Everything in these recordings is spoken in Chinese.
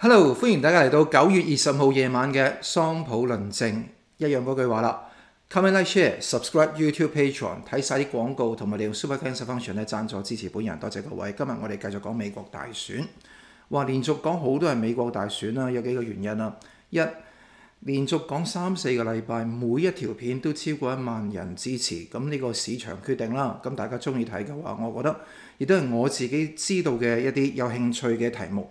Hello，歡迎大家嚟到九月二十號夜晚嘅桑普論證，一樣嗰句話啦。Comment、like、share、subscribe YouTube、Patreon，睇晒啲廣告同埋利用 Super Fans Function 咧赞助支持本人，多謝各位。今日我哋繼續講美國大選，話連續講好多係美國大選啦，有幾個原因啦。一連續講三四個禮拜，每一條片都超過一萬人支持，咁呢個市場決定啦。咁大家中意睇嘅話，我覺得亦都係我自己知道嘅一啲有興趣嘅題目。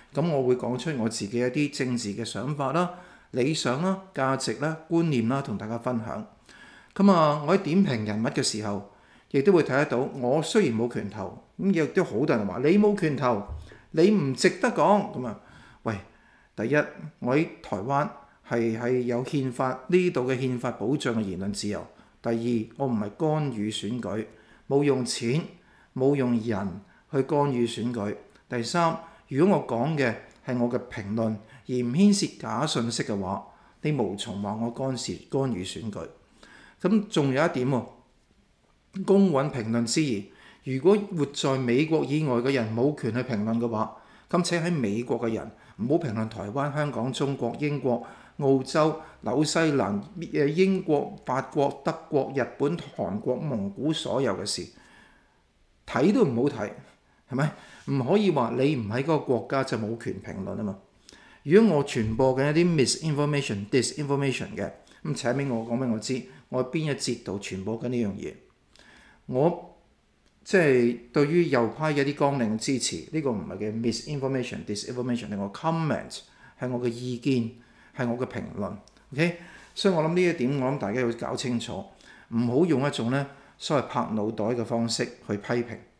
咁我會講出我自己一啲政治嘅想法啦、理想啦、價值啦、觀念啦，同大家分享。咁啊，我喺點評人物嘅時候，亦都會睇得到。我雖然冇拳頭，咁亦都好多人話你冇拳頭，你唔值得講。咁啊，喂，第一，我喺台灣係係有憲法呢度嘅憲法保障嘅言論自由。第二，我唔係干預選舉，冇用錢，冇用人去干預選舉。第三。如果我講嘅係我嘅評論，而唔牽涉假信息嘅話，你無從話我干涉干預選舉。咁仲有一點喎，公允評論之餘，如果活在美國以外嘅人冇權去評論嘅話，咁請喺美國嘅人唔好評論台灣、香港、中國、英國、澳洲、紐西蘭、英國、法國、德國、日本、韓國、蒙古所有嘅事，睇都唔好睇，係咪？唔可以話你唔喺嗰個國家就冇權評論啊嘛！如果我傳播緊一啲 misinformation、disinformation 嘅，咁請俾我講俾我知，我喺邊一節度傳播緊呢樣嘢。我即係對於右派嘅一啲綱領支持，呢、這個唔係嘅 misinformation、disinformation，係我 comment，係我嘅意見，係我嘅評論。OK，所以我諗呢一點，我諗大家要搞清楚，唔好用一種咧所謂拍腦袋嘅方式去批評。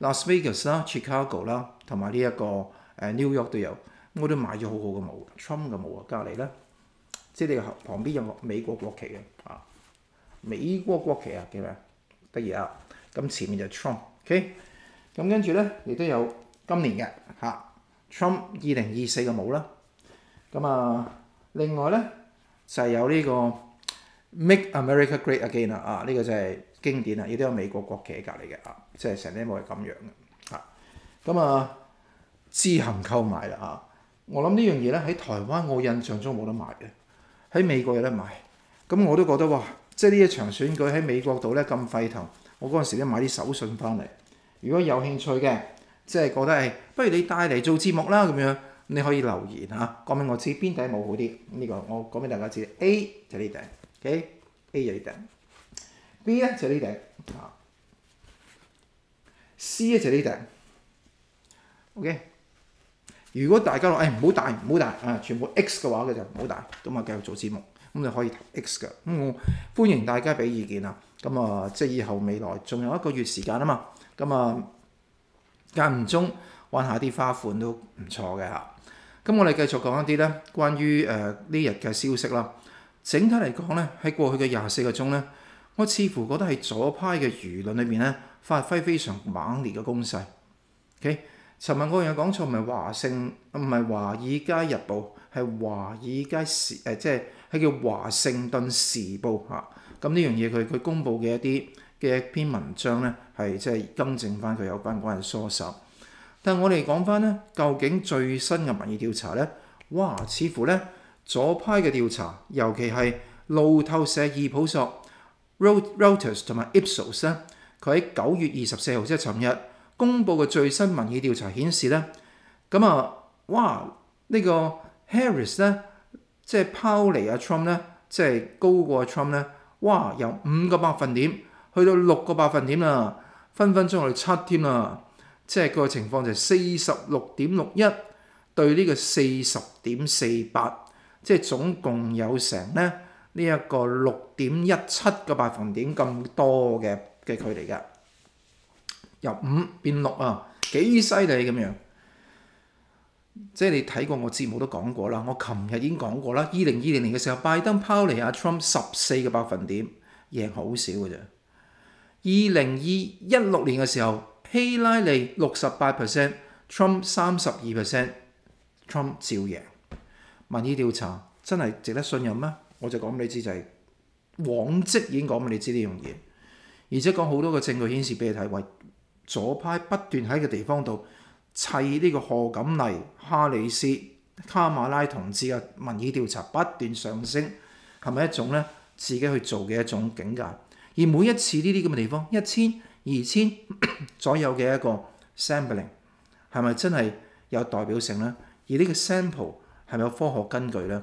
Las Vegas 啦、Chicago 啦，同埋呢一個。誒 New York 都有，我都買咗好好嘅帽，Trump 嘅帽啊，隔離咧，即係你旁邊有美國國旗嘅啊，美國國旗啊，叫咩？得意啊！咁前面就 Trump，OK，咁跟住咧亦都有今年嘅嚇 Trump 二零二四嘅帽啦。咁啊，另外咧就係有呢個 Make America Great Again 啊，啊呢個就係經典啊，亦都有美國國旗喺隔離嘅啊，即係成啲帽係咁樣嘅嚇，咁啊。自行購買啦嚇！我諗呢樣嘢咧喺台灣我印象中冇得賣嘅，喺美國有得賣。咁我都覺得哇，即係呢一場選舉喺美國度咧咁沸騰，我嗰陣時咧買啲手信翻嚟。如果有興趣嘅，即係覺得誒，不如你帶嚟做節目啦咁樣，你可以留言嚇，講俾我知邊頂冇好啲。呢個我講俾大家知，A 就呢頂，OK，A 就呢頂，B 咧就呢頂，啊，C 咧就呢頂，OK。如果大家話誒唔好大唔好大啊，全部 X 嘅話嘅就唔好大，咁啊繼續做節目，咁就可以 X 嘅，咁我歡迎大家俾意見啊，咁啊即係以後未來仲有一個月時間啊嘛，咁啊間唔中玩下啲花款都唔錯嘅嚇，咁我哋繼續講一啲咧關於誒呢日嘅消息啦。整體嚟講咧，喺過去嘅廿四個鐘咧，我似乎覺得係左派嘅輿論裏面咧發揮非常猛烈嘅攻勢，OK。尋日我有講錯，唔係華盛，唔係華爾街日報，係華爾街時，誒即係係叫華盛頓時報嚇。咁呢樣嘢佢佢公佈嘅一啲嘅一篇文章咧，係即係更正翻佢有關嗰陣疏手。但我哋講翻咧，究竟最新嘅民意調查咧，哇，似乎咧左派嘅調查，尤其係路透社、易普索、Reuters 同埋 Ipsos 咧，佢喺九月二十四號即係尋日。公布嘅最新民意調查顯示咧，咁啊，哇！呢個 Harris 咧，即係拋離阿 Trump 咧，即係高過 Trump 咧，哇！由五個百分點去到六個百分點啦，分分鐘去七添啦。即係個情況就係四十六點六一對呢個四十點四八，即係總共有成咧呢一個六點一七個百分點咁多嘅嘅距離嘅，由五變六啊，幾犀利咁樣。即係你睇過我節目都講過啦，我琴日已經講過啦。二零二零年嘅時候，拜登拋離阿 Trump 十四個百分點，贏好少嘅啫。二零二一六年嘅時候，希拉里六十八 percent，Trump 三十二 percent，Trump 照贏。民意調查真係值得信任咩？我就講俾你知就係、往績已經講俾你知呢樣嘢，而且講好多個證據顯示俾你睇，為左派不斷喺個地方度。砌呢個賀錦麗、哈里斯、卡馬拉同志嘅民意調查不斷上升，係咪一種咧自己去做嘅一種境界？而每一次呢啲咁嘅地方，一千、二千左右嘅一個 sampling，係咪真係有代表性咧？而呢個 sample 係咪有科學根據咧？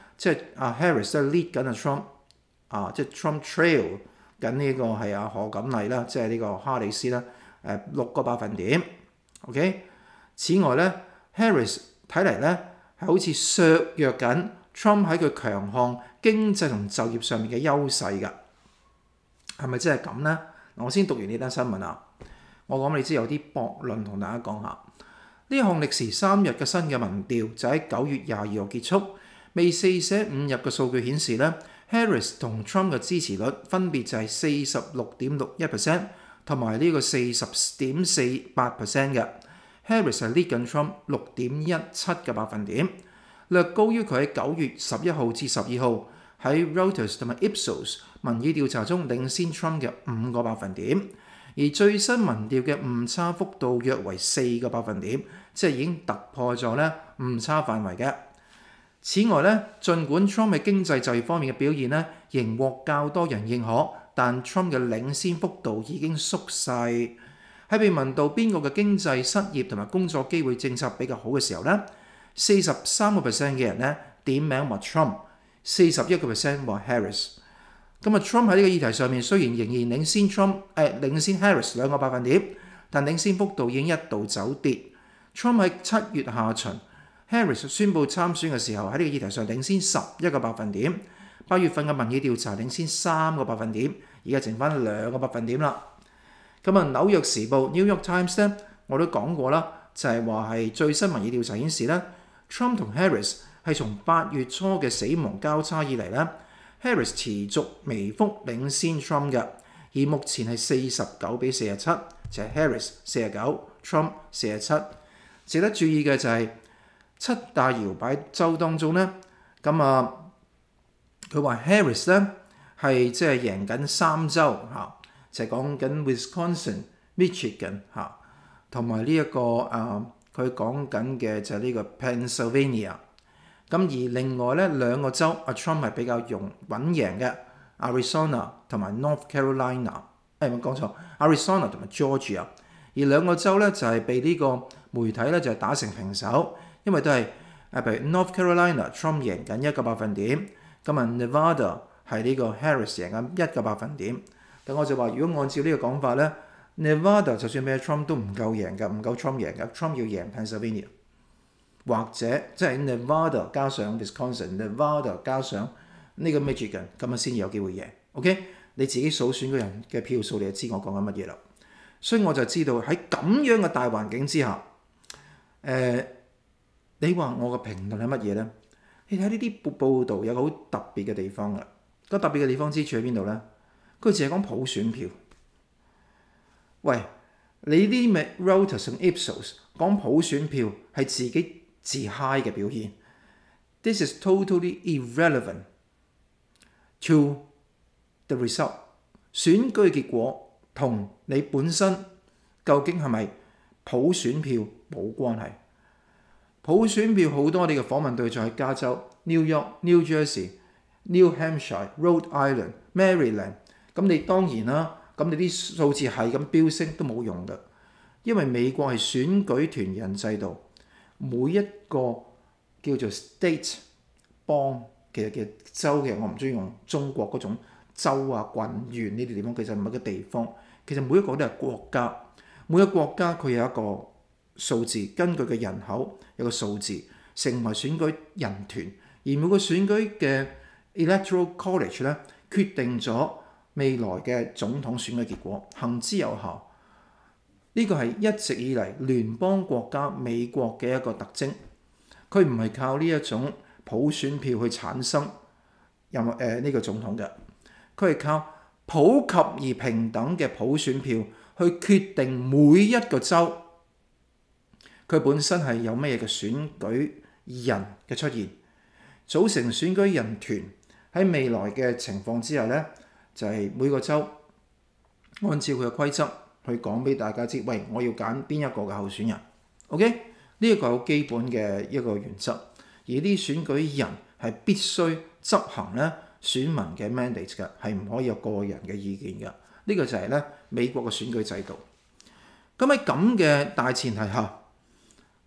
即係阿 Harris 都 lead 緊阿 Trump 啊，即係 Trump trail 緊呢個係阿何錦麗啦，即係呢個哈里斯啦，誒六個百分點。OK，此外咧，Harris 睇嚟咧係好似削弱緊 Trump 喺佢強項經濟同就業上面嘅優勢㗎，係咪真係咁咧？我先讀完呢單新聞啊，我講你知有啲博論同大家講下。呢項歷時三日嘅新嘅民調就喺九月廿二號結束，未四捨五入嘅數據顯示咧，Harris 同 Trump 嘅支持率分別就係四十六點六一 percent。同埋呢個四十點四八 percent 嘅 Harris 係 lead 緊 Trump 六點一七嘅百分點，略高於佢喺九月十一號至十二號喺 Reuters 同埋 Ipsos 民意調查中領先 Trump 嘅五個百分點，而最新民調嘅誤差幅度約為四個百分點，即係已經突破咗咧誤差範圍嘅。此外咧，儘管 Trump 喺經濟就業方面嘅表現咧仍獲較多人認可。但 Trump 嘅領先幅度已經縮細。喺被問到邊個嘅經濟失業同埋工作機會政策比較好嘅時候咧，四十三個 percent 嘅人咧點名話 Trump，四十一個 percent 話 Harris。咁啊，Trump 喺呢個議題上面雖然仍然領先 Trump，誒、呃、領先 Harris 兩個百分點，但領先幅度已經一度走跌。Trump 喺七月下旬，Harris 宣布參選嘅時候喺呢個議題上領先十一個百分點。八月份嘅民意調查領先三個百分點，而家剩翻兩個百分點啦。咁啊，《紐約時報》（New York Times） 咧，我都講過啦，就係話係最新民意調查顯示咧，Trump 同 Harris 係從八月初嘅死亡交叉以嚟咧，Harris 持續微幅領先 Trump 嘅，而目前係四十九比四十七，就係 Harris 四十九，Trump 四十七。值得注意嘅就係七大搖擺州當中咧，咁啊。佢話 Harris 咧係即係贏緊三州嚇，就係講緊 Wisconsin、Michigan 嚇，同埋呢一個誒佢講緊嘅就係呢個 Pennsylvania。咁而另外咧兩個州阿 Trump 係比較容穩贏嘅，Arizona 同埋 North Carolina。誒唔講錯，Arizona 同埋 Georgia。而兩個州咧就係被呢個媒體咧就係打成平手，因為都係誒譬如 North Carolina Trump 贏緊一個百分點。咁啊，Nevada 係呢個 Harris 贏緊一個百分點。咁我就話，如果按照呢個講法咧，Nevada 就算俾 Trump 都唔夠贏㗎，唔夠 Trump 贏㗎。Trump 要贏 Pennsylvania，或者即係 Nevada 加上 Wisconsin，Nevada 加上呢個 Michigan，咁樣先有機會贏。OK，你自己數選嗰人嘅票數，你就知我講緊乜嘢啦。所以我就知道喺咁樣嘅大環境之下，誒、你話我嘅評論係乜嘢咧？你睇呢啲報報道有個好特別嘅地方啦。個特別嘅地方之處喺邊度咧？佢淨係講普選票。喂，你啲咩 Reuters 同 Ipsos 講普選票係自己自 high 嘅表現。This is totally irrelevant to the result 選舉結果同你本身究竟係咪普選票冇關係。普選票好多你嘅訪問對象係加州、New York、New Jersey、New Hampshire、Rhode Island、Maryland。咁你當然啦，咁你啲數字係咁飆升都冇用嘅，因為美國係選舉團人制度，每一個叫做 state 邦嘅嘅州嘅，我唔中意用中國嗰種州啊、郡縣呢啲地方，其實唔係個地方，其實每一個都係國家，每一個國家佢有一個數字，根據嘅人口有個數字，成為選舉人團，而每個選舉嘅 electoral college 咧決定咗未來嘅總統選舉結果，行之有效。呢個係一直以嚟聯邦國家美國嘅一個特徵，佢唔係靠呢一種普選票去產生任誒呢個總統嘅，佢係靠普及而平等嘅普選票去決定每一個州佢本身係有咩嘅選舉人嘅出現，組成選舉人團喺未來嘅情況之下呢，就係每個州按照佢嘅規則。去講俾大家知，喂，我要揀邊一個嘅候選人，OK？呢一個好基本嘅一個原則，而啲選舉人係必須執行咧選民嘅 mandate 嘅，係唔可以有個人嘅意見嘅。呢個就係咧美國嘅選舉制度。咁喺咁嘅大前提下，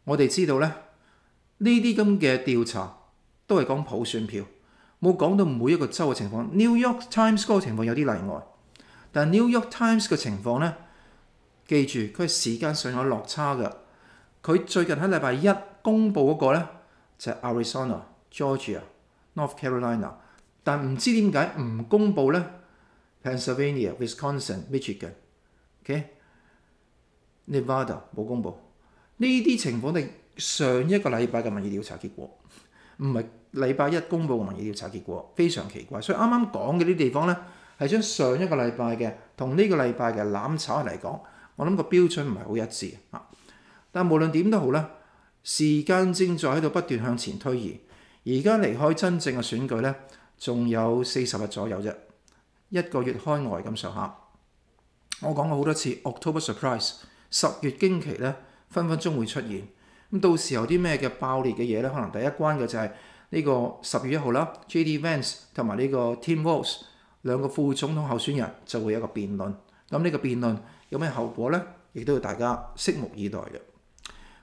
我哋知道咧呢啲咁嘅調查都係講普選票，冇講到每一個州嘅情況。New York Times 嗰個情況有啲例外，但 New York Times 嘅情況咧。記住，佢係時間上有落差嘅。佢最近喺禮拜一公佈嗰個咧，就係 Arizona、Georgia、North Carolina，但唔知點解唔公佈咧？Pennsylvania、Wisconsin、Michigan、OK、Nevada 冇公佈。呢啲情況係上一個禮拜嘅民意調查結果，唔係禮拜一公佈嘅民意調查結果，非常奇怪。所以啱啱講嘅呢啲地方咧，係將上一個禮拜嘅同呢個禮拜嘅攬炒嚟講。我諗個標準唔係好一致！但無論點都好啦，時間正在喺度不斷向前推移。而家離開真正嘅選舉咧，仲有四十日左右啫，一個月開外咁上下。我講過好多次，October surprise，十月驚奇咧，分分鐘會出現。咁到時候啲咩嘅爆裂嘅嘢咧，可能第一關嘅就係呢個十月一號啦，J.D. Vance 同埋呢個 Tim Walz 兩個副總統候選人就會有一個辯論。咁呢個辯論，有咩後果呢？亦都要大家拭目以待嘅。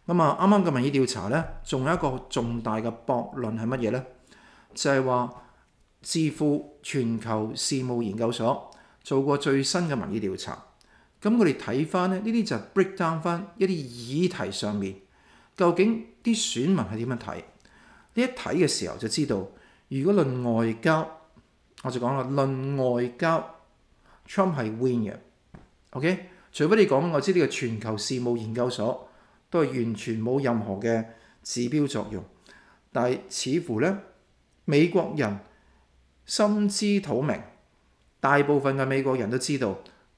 咁啊，啱啱嘅民意調查呢，仲有一個重大嘅駁論係乜嘢呢？就係話，智庫全球事務研究所做過最新嘅民意調查。咁我哋睇翻呢，呢啲就 break down 翻一啲議題上面，究竟啲選民係點樣睇？呢一睇嘅時候就知道，如果論外交，我就講啦，論外交，Trump 係 win 嘅。OK。除非你講，我知呢個全球事務研究所都係完全冇任何嘅指標作用，但係似乎咧美國人心知肚明，大部分嘅美國人都知道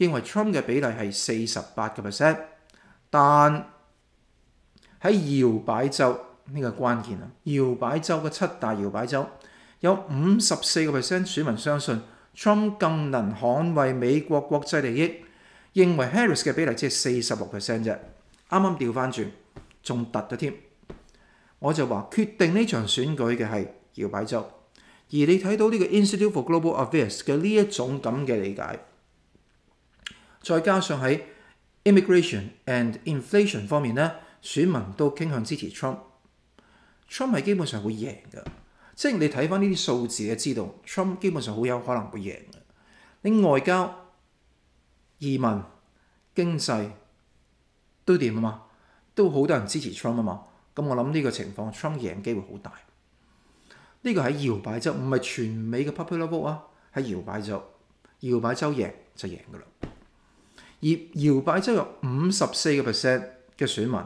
認為 Trump 嘅比例係四十八個 percent。但喺搖擺州呢、這個關鍵啊！搖擺州嘅七大搖擺州有五十四個 percent 選民相信 Trump 更能捍衛美國國際利益。認為 Harris 嘅比例只係四十六 percent 啫，啱啱調翻轉，仲突咗添。我就話決定呢場選舉嘅係搖擺州，而你睇到呢個 Institute for Global Affairs 嘅呢一種咁嘅理解，再加上喺 immigration and inflation 方面咧，選民都傾向支持 Trump。Trump 係基本上會贏嘅，即係你睇翻呢啲數字就知道，Trump 基本上好有可能會贏嘅。你外交、移民、經濟都點啊嘛，都好多人支持 Trump 啊嘛。咁我諗呢個情況，Trump 贏機會好大。呢個喺搖擺州，唔係全美嘅 popular vote 啊，喺搖擺州，搖擺州贏就贏噶啦。而搖擺州有五十四個 percent 嘅選民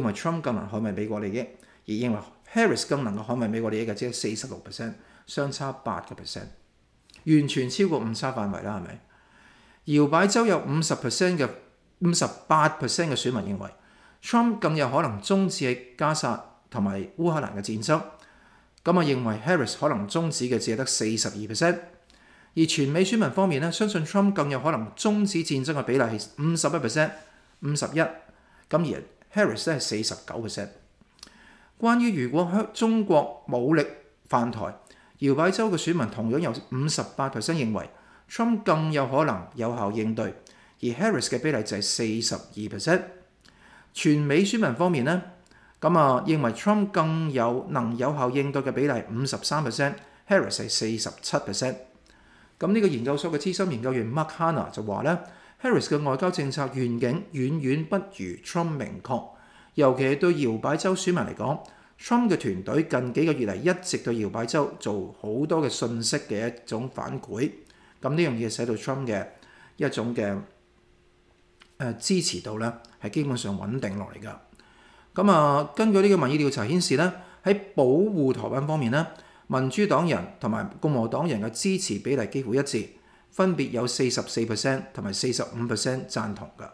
認為 Trump 更能捍衛美國利益，而認為 Harris 更能夠捍衛美國利益嘅只係四十六 percent，相差八個 percent，完全超過誤差範圍啦，係咪？搖擺州有五十 percent 嘅五十八 percent 嘅選民認為 Trump 更有可能終止喺加薩同埋烏克蘭嘅戰爭。咁啊，認為 Harris 可能終止嘅只係得四十二 percent，而全美選民方面咧，相信 Trump 更有可能終止戰爭嘅比例係五十一 percent，五十一。咁而 Harris 咧係四十九 percent。關於如果中國武力犯台，搖擺州嘅選民同樣有五十八 percent 認為 Trump 更有可能有效應對，而 Harris 嘅比例就係四十二 percent。全美選民方面咧。咁啊，認為 Trump 更有能有效應對嘅比例五十三 percent，Harris 係四十七 percent。咁呢個研究所嘅資深研究員 Mark Hanna 就話咧，Harris 嘅外交政策願景遠遠不如 Trump 明確，尤其係對搖擺州選民嚟講，Trump 嘅團隊近幾個月嚟一直對搖擺州做好多嘅信息嘅一種反饋。咁呢樣嘢使到 Trump 嘅一種嘅誒支持度咧，係基本上穩定落嚟㗎。咁啊，根據呢個民意調查顯示咧，喺保護台灣方面咧，民主黨人同埋共和黨人嘅支持比例幾乎一致，分別有四十四 percent 同埋四十五 percent 贊同㗎。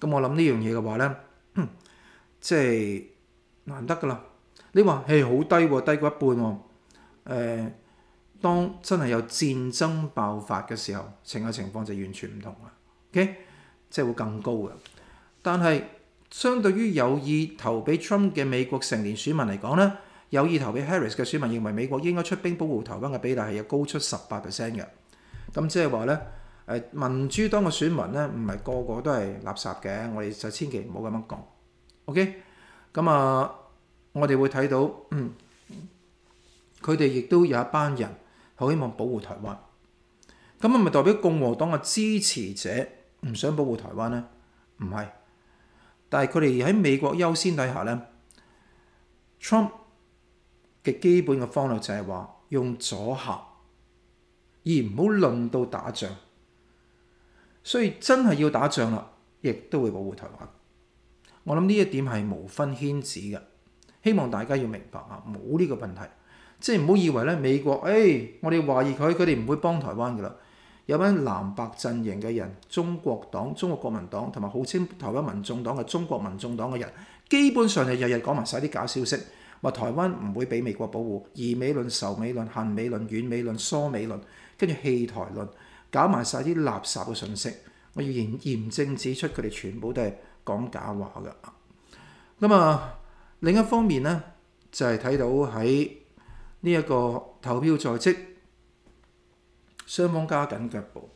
咁我諗呢樣嘢嘅話咧，即係難得㗎啦。你話係好低喎，低過一半喎。誒，當真係有戰爭爆發嘅時候，情嘅情況就完全唔同啦。OK，即係會更高嘅。但係，相對於有意投俾 Trump 嘅美國成年選民嚟講咧，有意投俾 Harris 嘅選民認為美國應該出兵保護台灣嘅比例係有高出十八 percent 嘅。咁即係話咧，誒民主黨嘅選民咧，唔係個個都係垃圾嘅，我哋就千祈唔好咁樣講。OK，咁啊，我哋會睇到，嗯，佢哋亦都有一班人好希望保護台灣。咁係咪代表共和黨嘅支持者唔想保護台灣咧？唔係。但係佢哋喺美國優先底下咧，Trump 嘅基本嘅方略就係話用阻嚇，而唔好論到打仗。所以真係要打仗啦，亦都會保護台灣。我諗呢一點係無分軒輊嘅，希望大家要明白啊，冇呢個問題，即係唔好以為咧美國，誒、我哋懷疑佢，佢哋唔會幫台灣噶啦。有班藍白陣營嘅人，中國黨、中國國民黨同埋號稱台灣民眾黨嘅中國民眾黨嘅人，基本上就日日講埋晒啲假消息，話台灣唔會俾美國保護，疑美論、仇美論、恨美論、遠美論、疏美論，跟住棄台論，搞埋晒啲垃圾嘅信息。我要嚴嚴正指出，佢哋全部都係講假話㗎。咁啊，另一方面呢，就係睇到喺呢一個投票在即。雙方加緊腳步。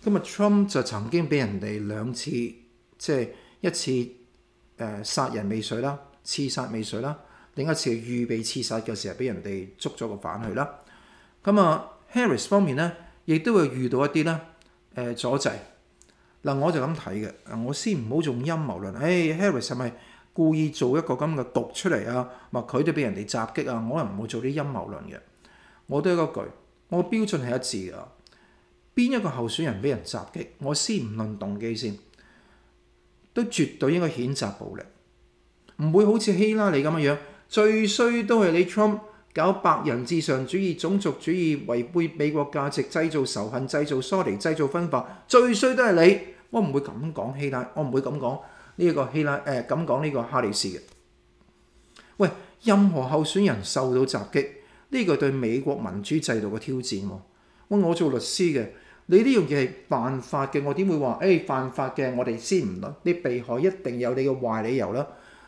今日 Trump 就曾經俾人哋兩次，即係一次誒、呃、殺人未遂啦，刺殺未遂啦，另一次預備刺殺嘅時候俾人哋捉咗個犯去啦。咁啊，Harris 方面咧，亦都會遇到一啲咧誒阻滯。嗱，我就咁睇嘅。我先唔好用陰謀論。誒、Harris 係咪故意做一個咁嘅局出嚟啊？話佢都俾人哋襲擊啊？我又唔會做啲陰謀論嘅。我都係嗰句。我標準係一致㗎，邊一個候選人俾人襲擊，我先唔論動機先，都絕對應該譴責暴力，唔會好似希拉里咁樣樣，最衰都係你 Trump 搞白人至上主義、種族主義、違背美國價值、製造仇恨、製造 sorry、製造分化，最衰都係你。我唔會咁講希拉，我唔會咁講呢一個希拉誒咁講呢個哈里斯嘅。喂，任何候選人受到襲擊。呢個對美國民主制度嘅挑戰喎。喂，我做律師嘅，你呢樣嘢係犯法嘅，我點會話誒、犯法嘅？我哋先唔論，你被害一定有你嘅壞理由啦。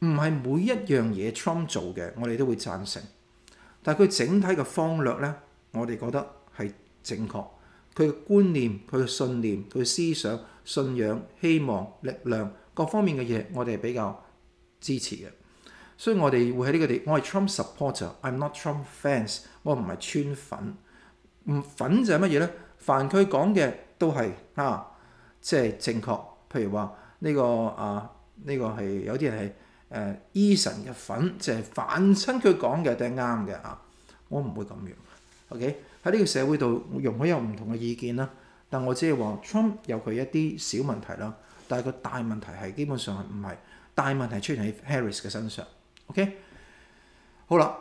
唔係每一樣嘢 Trump 做嘅，我哋都會贊成。但係佢整體嘅方略呢，我哋覺得係正確。佢嘅觀念、佢嘅信念、佢嘅思想、信仰、希望、力量各方面嘅嘢，我哋係比較支持嘅。所以我哋會喺呢個地，我係 Trump supporter，I'm not Trump fans，我唔係川粉。唔粉就係乜嘢呢？凡佢講嘅都係啊，即係正確。譬如話呢個啊，呢個係有啲人係誒 Eason 嘅粉，即係反親佢講嘅都係啱嘅啊。我唔會咁樣。OK 喺呢個社會度容許有唔同嘅意見啦。但我只係話 Trump 有佢一啲小問題啦，但係個大問題係基本上係唔係大問題出現喺 Harris 嘅身上。OK 好啦。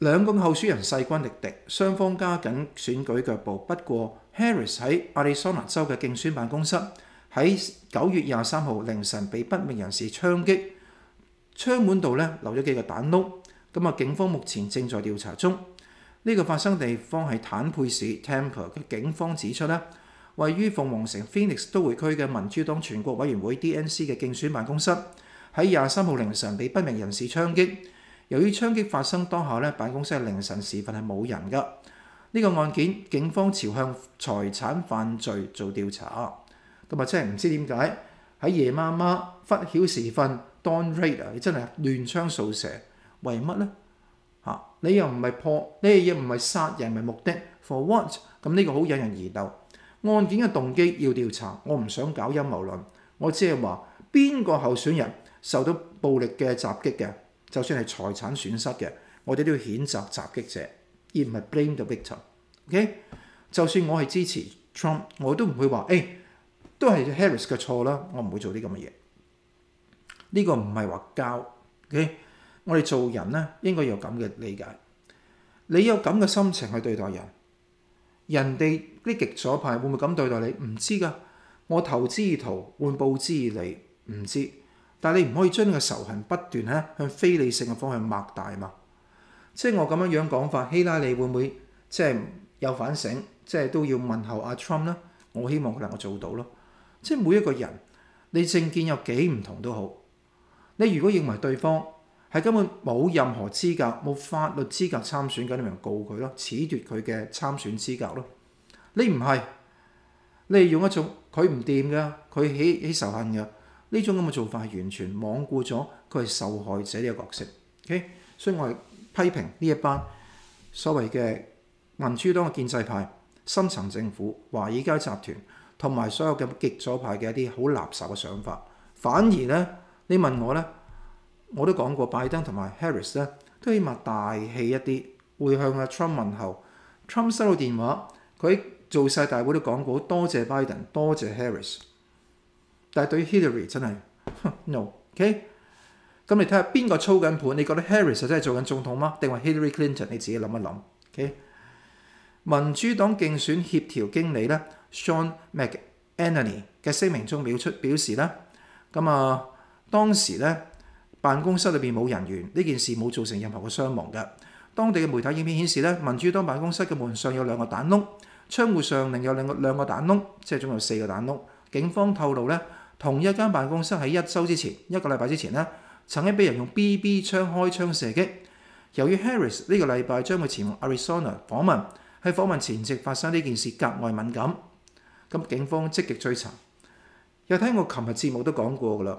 兩個候選人勢均力敵，雙方加緊選舉腳步。不過，Harris 喺亞利桑那州嘅競選辦公室喺九月廿三號凌晨被不明人士槍擊，窗門度咧留咗幾個彈窿。咁啊，警方目前正在調查中。呢、個發生地方係坦佩市 Tampa 嘅警方指出咧，位於鳳凰城 Phoenix 都會區嘅民主黨全國委員會 DNC 嘅競選辦公室喺廿三號凌晨被不明人士槍擊。由於槍擊發生當下咧，辦公室凌晨時分係冇人噶。呢個案件警方朝向財產犯罪做調查。咁啊，真係唔知點解喺夜媽媽忽曉時分 Don raid 啊，你真係亂槍掃射，為乜呢？嚇，你又唔係破，你又唔係殺人為目的，for what？咁呢個好引人疑竇。案件嘅動機要調查，我唔想搞陰謀論，我只係話邊個候選人受到暴力嘅襲擊嘅。就算係財產損失嘅，我哋都要譴責襲擊者，而唔係 blame the victim。OK，就算我係支持 Trump，我都唔會話誒、都係 Harris 嘅錯啦。我唔會做啲咁嘅嘢。呢、個唔係話教。OK，我哋做人咧應該有咁嘅理解。你有咁嘅心情去對待人，人哋啲極左派會唔會咁對待你？唔知㗎。我投之以桃，換報之以李，唔知。但係你唔可以將呢個仇恨不斷咧向非理性嘅方向擘大嘛？即係我咁樣樣講法，希拉里會唔會即係有反省？即係都要問候阿 Trump 啦？我希望佢能夠做到咯。即係每一個人，你政見有幾唔同都好，你如果認為對方係根本冇任何資格、冇法律資格參選，咁你咪告佢咯，褫奪佢嘅參選資格咯。你唔係，你係用一種佢唔掂㗎，佢起起仇恨㗎。呢種咁嘅做法係完全罔顧咗佢係受害者呢個角色，OK？所以我係批評呢一班所謂嘅民主黨嘅建制派、深層政府、華爾街集團同埋所有嘅極左派嘅一啲好垃圾嘅想法。反而咧，你問我咧，我都講過拜登同埋 Harris 咧都起碼大氣一啲，會向阿 Trump 問候。Trump 收到電話，佢做晒大會都講過，多謝拜登，多謝 Harris。但係對於 Hillary 真係 no，OK？咁你睇下邊個操緊盤？你覺得 Harris 真係做緊總統嗎？定係 Hillary Clinton？你自己諗一諗，OK？民主黨競選協調經理咧，Sean McEnany 嘅聲明中表出表示咧，咁啊當時咧辦公室裏邊冇人員，呢件事冇造成任何嘅傷亡嘅。當地嘅媒體影片顯示咧，民主黨辦公室嘅門上有兩個彈窿，窗戶上另有兩個兩個彈窿，即係總有四個彈窿。警方透露咧。同一間辦公室喺一週之前，一個禮拜之前咧，曾經俾人用 BB 槍開槍射擊。由於 Harris 呢個禮拜將會前往 Arizona 訪問，喺訪問前夕發生呢件事格外敏感。咁警方積極追查。又睇我琴日節目都講過噶啦，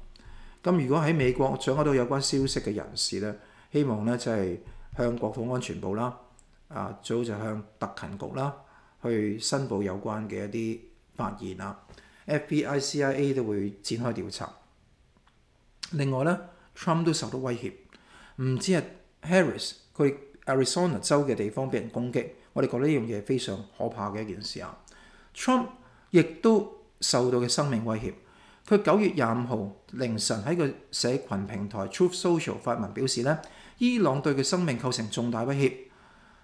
咁如果喺美國掌握到有關消息嘅人士咧，希望咧即係向國土安全部啦，啊最好就向特勤局啦。去申報有關嘅一啲發現啊，FBI、CIA 都會展開調查。另外咧，Trump 都受到威脅，唔知係 Harris 佢 Arizona 州嘅地方俾人攻擊，我哋覺得呢樣嘢非常可怕嘅一件事啊。Trump 亦都受到嘅生命威脅。佢九月廿五號凌晨喺個社群平台 Truth Social 發文表示咧，伊朗對佢生命構成重大威脅。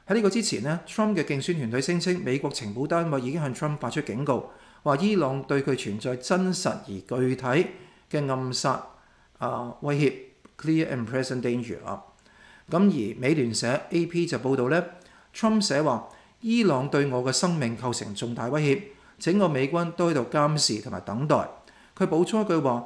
喺呢個之前呢 Trump 嘅競選團隊聲稱美國情報單位已經向 Trump 發出警告，話伊朗對佢存在真實而具體嘅暗殺啊威脅，clear and present danger 啊。咁而美聯社 AP 就報導呢 Trump 寫話伊朗對我嘅生命構成重大威脅，整個美軍都喺度監視同埋等待。佢補充一句話：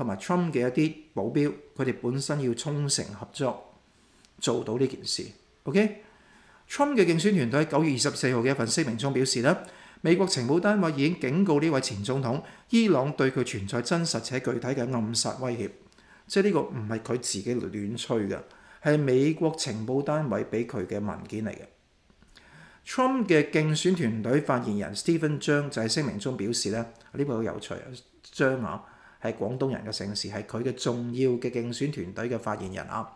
同埋 Trump 嘅一啲保鏢，佢哋本身要衷誠合作，做到呢件事。OK。Trump 嘅競選團隊喺九月二十四號嘅一份聲明中表示咧，美國情報單位已經警告呢位前總統，伊朗對佢存在真實且具體嘅暗殺威脅。即系呢個唔係佢自己亂吹嘅，係美國情報單位俾佢嘅文件嚟嘅。Trump 嘅競選團隊發言人 Stephen 張就喺聲明中表示咧，呢個好有趣啊，張啊係廣東人嘅姓氏，係佢嘅重要嘅競選團隊嘅發言人啊。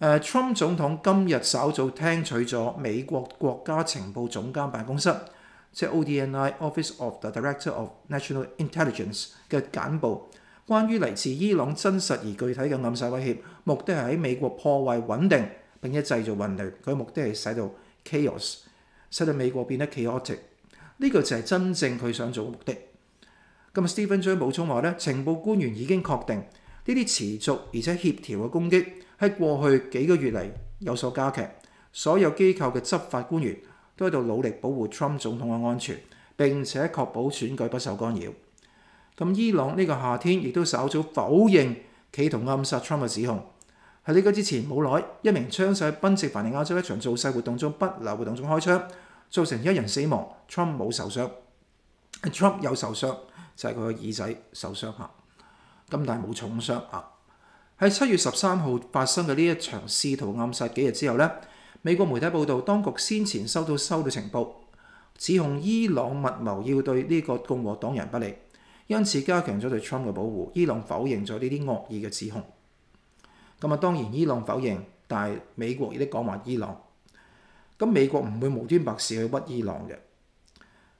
誒，Trump 總統今日稍早聽取咗美國國家情報總監辦公室，即係 ODNI Office of the Director of National Intelligence 嘅簡報，關於嚟自伊朗真實而具體嘅暗殺威脅，目的係喺美國破壞穩定並且製造混亂。佢目的係使到 chaos，使到美國變得 chaotic。呢個就係真正佢想做嘅目的。咁 Stephen 將補充話咧，情報官員已經確定呢啲持續而且協調嘅攻擊。喺過去幾個月嚟有所加劇，所有機構嘅執法官員都喺度努力保護 Trump 總統嘅安全，並且確保選舉不受干擾。咁伊朗呢個夏天亦都稍早否認企圖暗殺 Trump 嘅指控。喺呢個之前冇耐，一名槍手喺賓夕凡尼亞州一場造勢活動中不留活動中開槍，造成一人死亡。Trump 冇受傷，Trump 有受傷就係佢個耳仔受傷嚇，咁但係冇重傷啊。喺七月十三號發生嘅呢一場試圖暗殺幾日之後咧，美國媒體報道，當局先前收到收到情報，指控伊朗密謀要對呢個共和黨人不利，因此加強咗對 Trump 嘅保護。伊朗否認咗呢啲惡意嘅指控。咁啊，當然伊朗否認，但係美國亦都講話伊朗。咁美國唔會無端白事去屈伊朗嘅。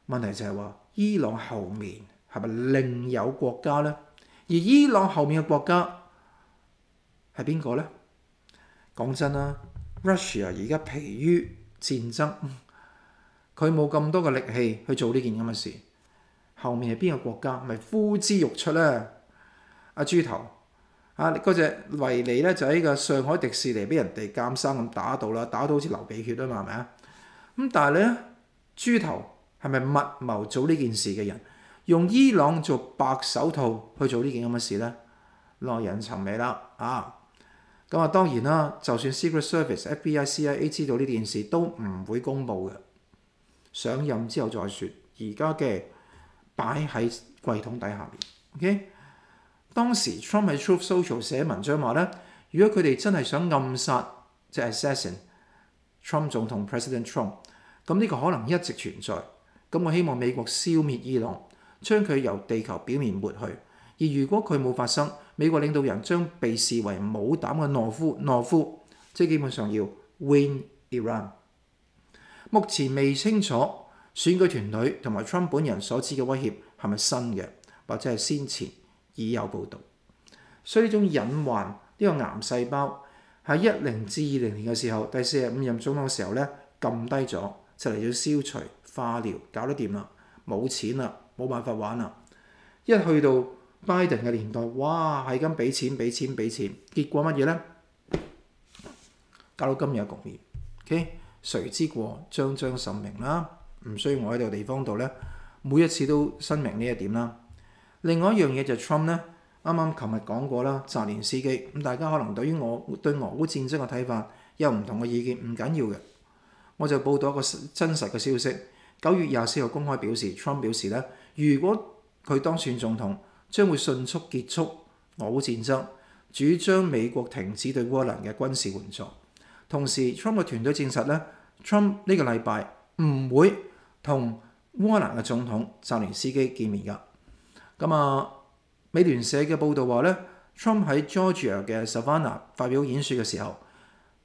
問題就係話，伊朗後面係咪另有國家呢？而伊朗後面嘅國家，係邊個咧？講真啦，Russia 而家疲於戰爭，佢冇咁多嘅力氣去做呢件咁嘅事。後面係邊個國家？咪呼之欲出咧？阿豬頭啊！嗰隻維尼咧就喺個上海迪士尼俾人哋監生咁打到啦，打到好似流鼻血啊嘛，係咪啊？咁但係咧，豬頭係咪密謀做呢件事嘅人？用伊朗做白手套去做呢件咁嘅事咧？耐人尋味啦啊！咁啊，當然啦，就算 Secret Service、FBI、CIA 知道呢件事，都唔會公佈嘅。上任之後再説，而家嘅擺喺櫃桶底下面。OK，當時 Trump 喺 Truth Social 寫文章話咧，如果佢哋真係想暗殺即係 assassin Trump 總統 President Trump，咁呢個可能一直存在。咁我希望美國消滅伊朗，將佢由地球表面抹去。而如果佢冇發生，美國領導人將被視為冇膽嘅懦夫，懦夫即基本上要 win Iran。目前未清楚選舉團隊同埋 Trump 本人所知嘅威脅係咪新嘅，或者係先前已有報導。所以呢種隱患呢、這個癌細胞喺一零至二零年嘅時候，第四十五任總統嘅時候咧撳低咗，就嚟要消除化療，搞得掂啦，冇錢啦，冇辦法玩啦。一去到拜登嘅年代，哇，係咁俾錢俾錢俾錢，結果乜嘢咧？搞到今日嘅局面。OK，誰之過，將將甚明啦。唔需要我喺度地方度咧，每一次都申明呢一點啦。另外一樣嘢就係 Trump 咧，啱啱琴日講過啦，澤連斯基咁，大家可能對於我對俄烏戰爭嘅睇法有唔同嘅意見，唔緊要嘅。我就報道一個真實嘅消息，九月廿四號公開表示，Trump 表示咧，如果佢當選總統，將會迅速結束俄烏戰爭，主張美國停止對烏克蘭嘅軍事援助。同時，Trump 嘅團隊證實咧，Trump 呢個禮拜唔會同烏克蘭嘅總統澤連斯基見面㗎。咁啊，美聯社嘅報導話咧，Trump 喺 Georgia 嘅 Savannah 發表演說嘅時候，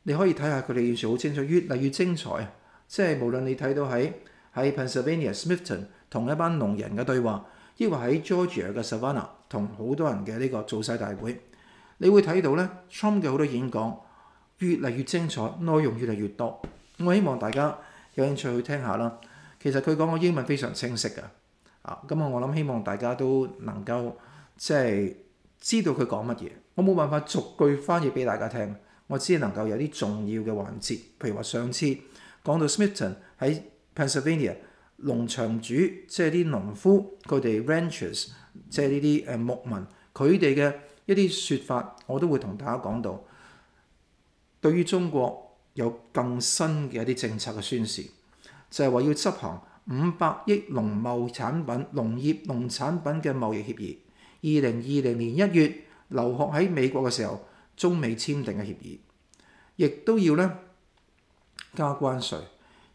你可以睇下佢哋演說好清楚，越嚟越精彩啊！即係無論你睇到喺喺 Pennsylvania Smithton 同一班農人嘅對話。抑或喺 Georgia 嘅 Savannah 同好多人嘅呢個造勢大會，你會睇到咧 Trump 嘅好多演講越嚟越精彩，內容越嚟越多。我希望大家有興趣去聽下啦。其實佢講嘅英文非常清晰嘅，啊咁啊，我諗希望大家都能夠即係知道佢講乜嘢。我冇辦法逐句翻譯俾大家聽，我只能夠有啲重要嘅環節，譬如話上次講到 Smithton 喺 Pennsylvania。農場主即係啲農夫，佢哋 ranchers 即係呢啲誒牧民，佢哋嘅一啲説法，我都會同大家講到。對於中國有更新嘅一啲政策嘅宣示，就係話要執行五百億農貿產品、農業農產品嘅貿易協議。二零二零年一月留學喺美國嘅時候，中美簽訂嘅協議，亦都要咧加關稅，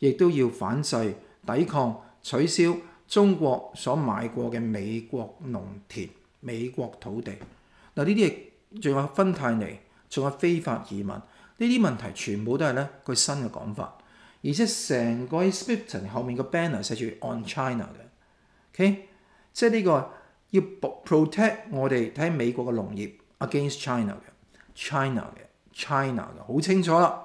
亦都要反制。抵抗取消中國所買過嘅美國農田、美國土地。嗱，呢啲仲有芬太尼，仲有非法移民，呢啲問題全部都係咧佢新嘅講法。而且成個 Smithton 後面個 banner 寫住 On China 嘅，OK，即係呢個要 protect 我哋睇美國嘅農業 against China 嘅，China 嘅，China 嘅，好清楚啦。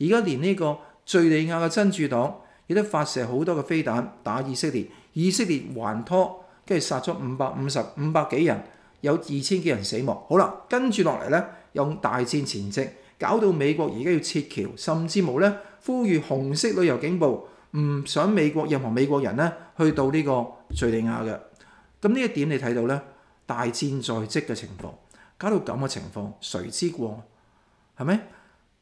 而家連呢個敍利亞嘅真主黨亦都發射好多嘅飛彈打以色列，以色列還拖，跟住殺咗五百五十五百幾人，有二千幾人死亡。好啦，跟住落嚟咧，用大戰前夕，搞到美國而家要撤橋，甚至冇咧呼籲紅色旅遊警報，唔想美國任何美國人咧去到呢個敍利亞嘅。咁呢一點你睇到咧，大戰在即嘅情況，搞到咁嘅情況，誰之過？係咪？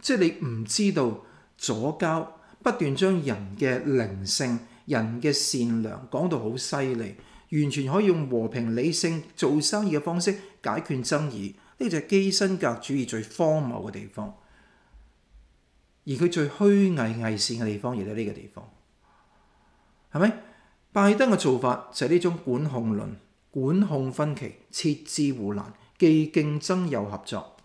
即係你唔知道左交不斷將人嘅靈性、人嘅善良講到好犀利，完全可以用和平理性做生意嘅方式解決爭議。呢就係基辛格主義最荒謬嘅地方，而佢最虛偽偽善嘅地方亦都喺呢個地方，係咪？拜登嘅做法就係呢種管控論管控分歧、設置護欄，既競爭又合作。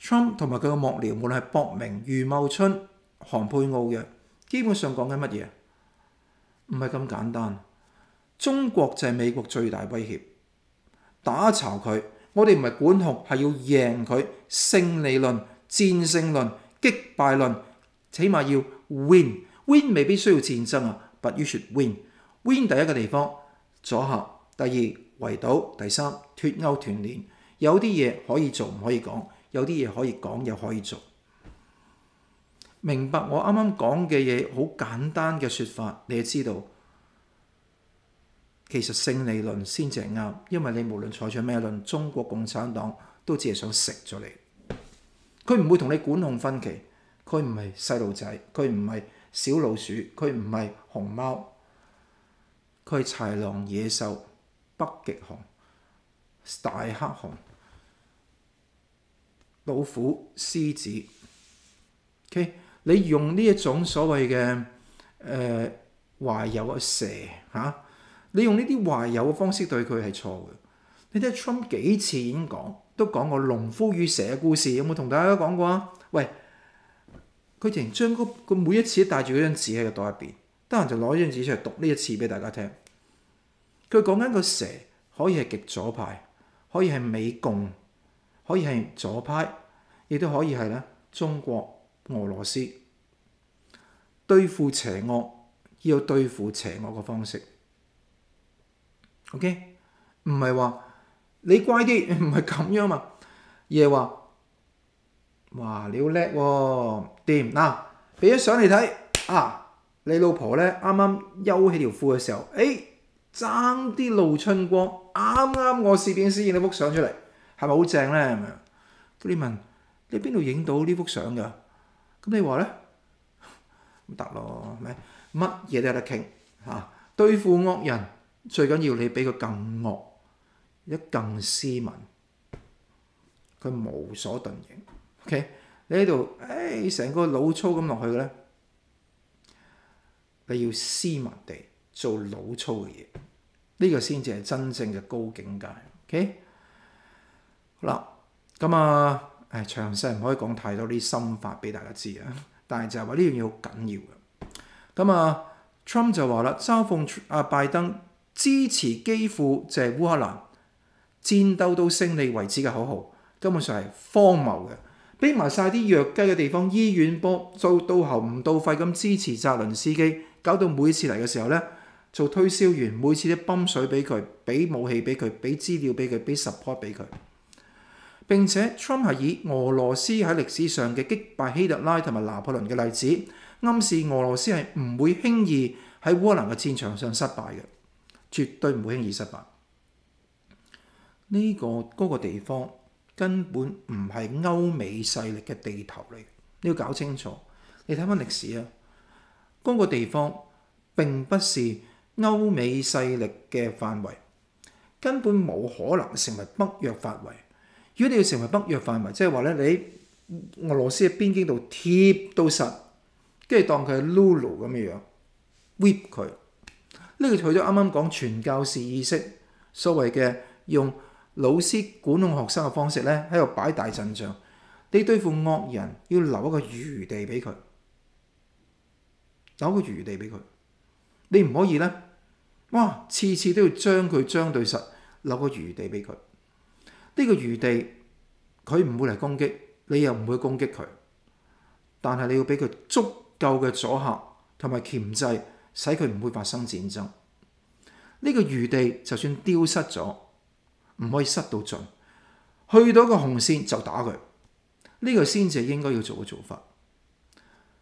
Trump 同埋佢嘅幕僚，無論係博明、余茂春、韓佩奧嘅，基本上講緊乜嘢？唔係咁簡單。中國就係美國最大威脅，打巢佢。我哋唔係管控，係要贏佢。勝利論、戰勝論、擊敗論，起碼要 win。win 未必需要戰爭啊，but you should win。win 第一個地方阻嚇，第二圍堵，第三脫鈎斷鏈。有啲嘢可以做唔可以講，有啲嘢可以講又可以做。明白我啱啱講嘅嘢好簡單嘅説法，你就知道。其實勝利論先至係啱，因為你無論採取咩論，中國共產黨都只係想食咗你。佢唔會同你管控分歧，佢唔係細路仔，佢唔係小老鼠，佢唔係熊貓，佢係豺狼野獸、北極熊、大黑熊、老虎、獅子。OK，你用呢一種所謂嘅誒懷有嘅蛇嚇。你用呢啲懷有嘅方式對佢係錯嘅。你睇 Trump 幾次已經講，都講過農夫與蛇嘅故事，有冇同大家講過啊？喂，佢竟然將嗰每一次都帶住嗰張紙喺個袋入邊，得閒就攞張紙出嚟讀呢一次俾大家聽。佢講緊個蛇可以係極左派，可以係美共，可以係左派，亦都可以係咧中國、俄羅斯對付邪惡，要有對付邪惡嘅方式。OK，唔係話你乖啲，唔係咁樣嘛。而係話，哇，你好叻喎，掂嗱，俾咗相你睇啊！你老婆咧啱啱休起條褲嘅時候，誒爭啲露春光，啱啱我攝影師影呢幅相出嚟，係咪好正咧？係咪？咁你問你邊度影到呢幅相㗎？咁你話咧，咁得咯，咪？乜嘢都有得傾嚇，對付惡人。最緊要你比佢更惡，一更斯文，佢無所遁形。OK，你喺度，誒成個老粗咁落去嘅咧，你要斯文地做老粗嘅嘢，呢個先至係真正嘅高境界。OK，好啦，咁啊，誒詳細唔可以講太多啲心法俾大家知啊，但係就係話呢樣嘢好緊要嘅。咁啊，Trump 就話啦，嘲諷啊拜登。支持基輔就係烏克蘭戰鬥到勝利為止嘅口號，根本上係荒謬嘅。俾埋晒啲弱雞嘅地方，醫院波做到喉唔到肺咁支持澤倫斯基，搞到每次嚟嘅時候咧，做推銷員，每次都泵水俾佢，俾武器俾佢，俾資料俾佢，俾 support 俾佢。並且 Trump 係以俄羅斯喺歷史上嘅擊敗希特拉同埋拿破崙嘅例子，暗示俄羅斯係唔會輕易喺烏克蘭嘅戰場上失敗嘅。絕對唔會輕易失敗。呢個嗰個地方根本唔係歐美勢力嘅地頭嚟，你要搞清楚。你睇翻歷史啊，嗰個地方並不是歐美勢力嘅範圍，根本冇可能成為北約範圍。如果你要成為北約範圍，即係話咧，你俄羅斯喺邊境度貼到實，跟住當佢係 Lulu 咁嘅樣 whip 佢。呢個除咗啱啱講傳教士意識，所謂嘅用老師管控學生嘅方式咧，喺度擺大陣仗。你對付惡人要留一個餘地俾佢，留一個餘地俾佢。你唔可以咧，哇！次次都要將佢將對實，留個餘地俾佢。呢個餘地佢唔會嚟攻擊，你又唔會攻擊佢。但係你要俾佢足夠嘅阻嚇同埋鉗制。使佢唔會發生戰爭。呢個餘地就算丟失咗，唔可以失到盡。去到一個紅線就打佢。呢個先至應該要做嘅做法。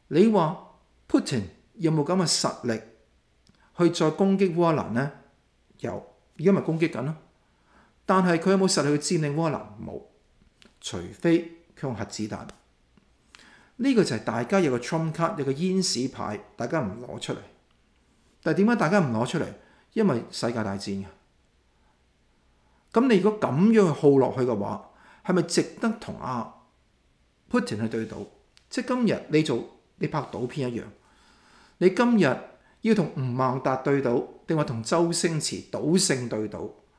你話 Putin 有冇咁嘅實力去再攻擊烏克蘭呢？有，而家咪攻擊緊咯。但係佢有冇實力去佔領烏克蘭？冇，除非佢用核子彈。呢個就係大家有個 Trump 卡有個煙屎牌，大家唔攞出嚟。但係點解大家唔攞出嚟？因為世界大戰嘅。咁你如果咁樣去耗落去嘅話，係咪值得同阿 Putin 去對賭？即係今日你做你拍賭片一樣，你今日要同吳孟達對賭，定話同周星馳賭聖對賭，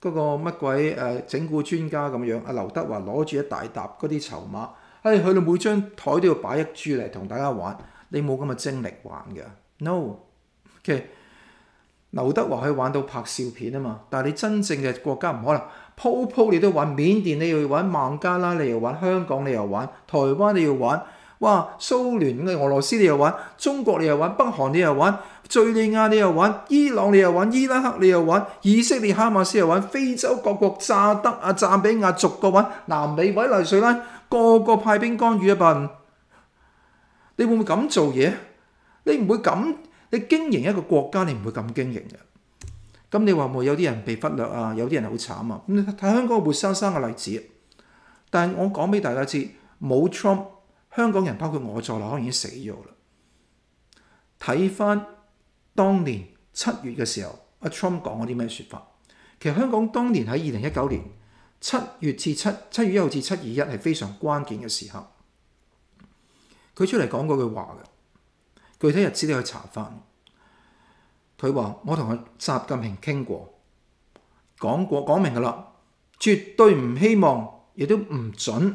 嗰、個乜鬼誒、整蠱專家咁樣。阿劉德華攞住一大沓嗰啲籌碼，誒去到每張台都要擺一注嚟同大家玩。你冇咁嘅精力玩嘅，no，ok。劉德華可以玩到拍笑片啊嘛，但係你真正嘅國家唔可能鋪鋪你都玩，緬甸你要玩，孟加拉你又玩，香港你又玩，台灣你要玩。哇！蘇聯嘅俄羅斯你又玩，中國你又玩，北韓你又玩，敍利亞你又玩，伊朗你又玩，伊拉克你又玩，以色列哈馬斯又玩，非洲各國炸得啊、贊比亞逐個玩，南美委內瑞拉個個派兵干預一笨，你會唔會咁做嘢？你唔會咁，你經營一個國家，你唔會咁經營嘅。咁你話冇有啲人被忽略啊？有啲人好慘啊！咁你睇香港活生生嘅例子，但係我講俾大家知，冇 Trump。香港人包括我在內，可能已經死咗啦。睇翻當年七月嘅時候，阿 Trump 講咗啲咩説法？其實香港當年喺二零一九年七月至七七月一號至七二一係非常關鍵嘅時刻。佢出嚟講嗰句話嘅，具體日子你去查翻。佢話：我同阿習近平傾過，講過講明㗎啦，絕對唔希望，亦都唔準。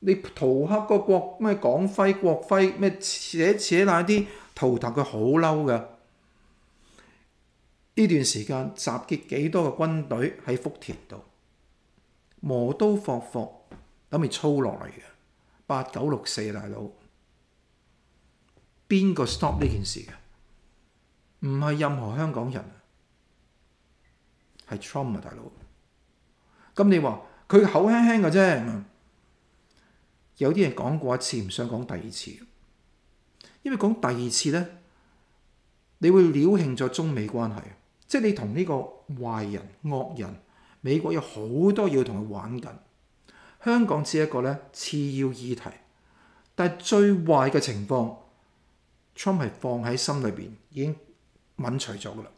你塗黑個國咩港徽國徽咩寫寫那啲圖騰，佢好嬲㗎。呢段時間集結幾多個軍隊喺福田度，磨刀霍霍諗住操落嚟嘅。八九六四大佬，邊個 stop 呢件事嘅？唔係任何香港人，係 Trump 啊大佬。咁你話佢口輕輕嘅啫。有啲人講過一次，唔想講第二次，因為講第二次咧，你會撩興咗中美關係，即係你同呢個壞人惡人，美國有好多要同佢玩緊，香港只係一個咧次要議題，但係最壞嘅情況，Trump 係放喺心裏邊已經泯除咗噶啦，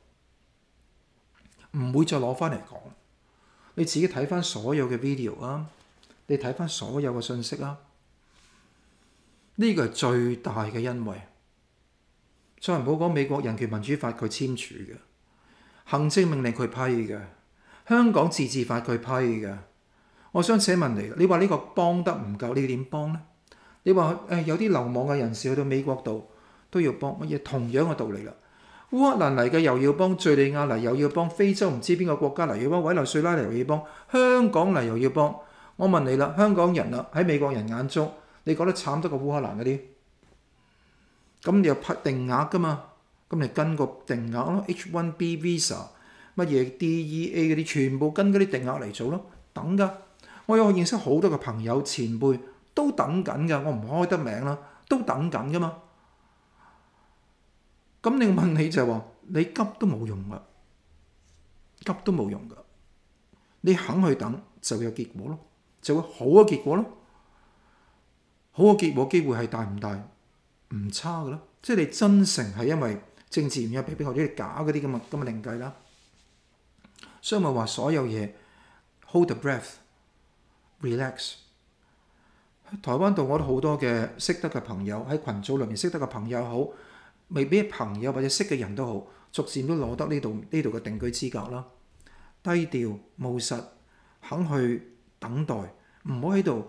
唔會再攞翻嚟講。你自己睇翻所有嘅 video 啊，你睇翻所有嘅信息啊。呢個係最大嘅恩惠，再唔好講美國人權民主法佢簽署嘅，行政命令佢批嘅，香港自治法佢批嘅。我想請問你，你話呢個幫得唔夠，你點幫呢？你話誒、有啲流亡嘅人士去到美國度都要幫乜嘢？同樣嘅道理啦。烏克蘭嚟嘅又要幫，敍利亞嚟又要幫，非洲唔知邊個國家嚟要幫，委內瑞拉嚟又要幫，香港嚟又要幫。我問你啦，香港人啦喺美國人眼中。你覺得慘得過烏克蘭嗰啲？咁你又批定額噶嘛？咁你跟個定額咯，H1B visa 乜嘢 DEA 嗰啲，全部跟嗰啲定額嚟做咯，等噶。我有認識好多嘅朋友前輩都等緊噶，我唔開得名啦，都等緊噶嘛。咁你問你就話，你急都冇用噶，急都冇用噶。你肯去等就有結果咯，就會好嘅結果咯。好嘅結果機會係大唔大？唔差嘅咯，即係你真誠係因為政治原因被逼，或者係假嗰啲咁嘅咁嘅另計啦。所以咪話所有嘢 hold the breath，relax。台灣度我都好多嘅識得嘅朋友喺群組裏面識得嘅朋友好，未必朋友或者識嘅人都好，逐漸都攞得呢度呢度嘅定居資格啦。低調務實，肯去等待，唔好喺度。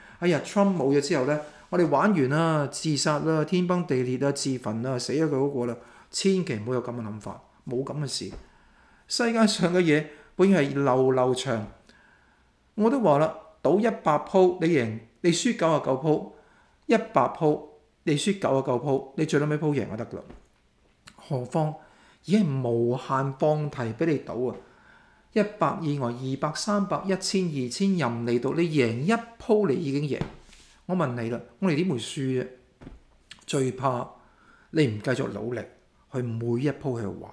哎呀，Trump 冇咗之後咧，我哋玩完啦，自殺啦，天崩地裂啊，自焚啊，死咗佢嗰個啦，千祈唔好有咁嘅諗法，冇咁嘅事。世界上嘅嘢永遠係流流長。我都話啦，賭一百鋪你贏，你輸九十九鋪；一百鋪你輸九十九鋪，你最尾鋪贏就得啦。何況已經係無限放題俾你賭啊！一百以外，二百、三百、一千、二千任你賭，你贏一鋪你已經贏。我問你啦，我哋點會輸啫？最怕你唔繼續努力去每一鋪去玩，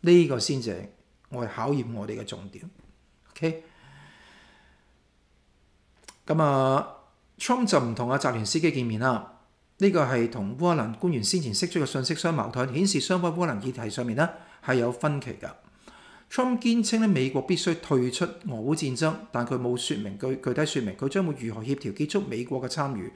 呢個先至我係考驗我哋嘅重點。OK。咁啊，Trump 就唔同阿澤連斯基見面啦。呢個係同烏克蘭官員先前釋出嘅信息相矛盾，顯示雙方烏克蘭議題上面呢係有分歧㗎。Trump 堅稱咧美國必須退出俄烏戰爭，但佢冇説明具具體説明佢將會如何協調結束美國嘅參與。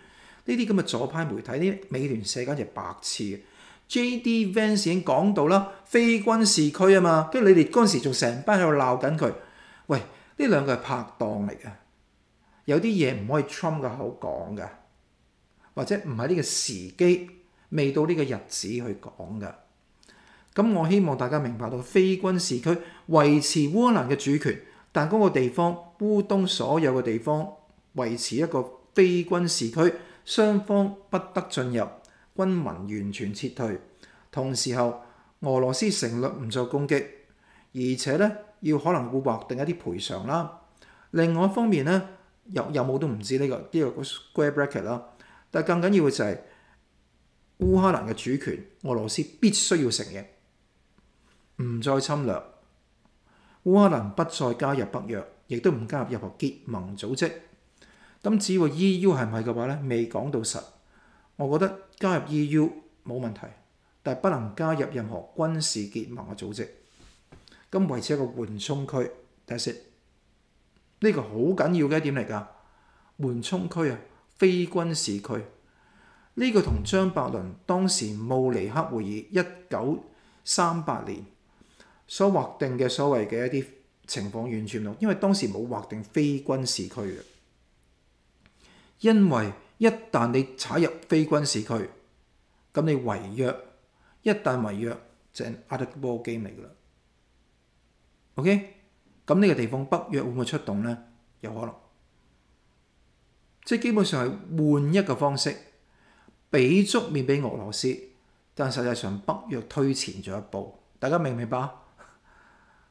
呢啲咁嘅左派媒體，呢美聯社簡直白痴。J.D. Vance 已經講到啦，非軍事區啊嘛，跟住你哋嗰陣時仲成班喺度鬧緊佢。喂，呢兩個係拍檔嚟嘅。有啲嘢唔可以 Trump 嘅口講嘅，或者唔係呢個時機，未到呢個日子去講嘅。咁我希望大家明白到非軍事區維持烏克蘭嘅主權，但嗰個地方烏東所有嘅地方維持一個非軍事區，雙方不得進入，軍民完全撤退。同時候，俄羅斯承諾唔再攻擊，而且咧要可能會劃定一啲賠償啦。另外一方面咧。有有冇都唔知呢個呢個 square bracket 啦，但係更緊要嘅就係烏克蘭嘅主權，俄羅斯必須要承認，唔再侵略。烏克蘭不再加入北約，亦都唔加入任何結盟組織。咁至於 EU 係唔係嘅話咧，未講到實。我覺得加入 EU 冇問題，但係不能加入任何軍事結盟嘅組織。咁維持一個緩衝區，睇下先。呢個好緊要嘅一點嚟㗎，緩衝區啊，非軍事區。呢個同張伯倫當時慕尼黑會議一九三八年所劃定嘅所謂嘅一啲情況完全唔同，因為當時冇劃定非軍事區嘅。因為一旦你踩入非軍事區，咁你違約，一旦違約就係 other ball game 嚟㗎啦。OK。咁呢個地方北約會唔會出動呢？有可能，即係基本上係換一個方式，俾足面俾俄羅斯，但實際上北約推前咗一步。大家明唔明白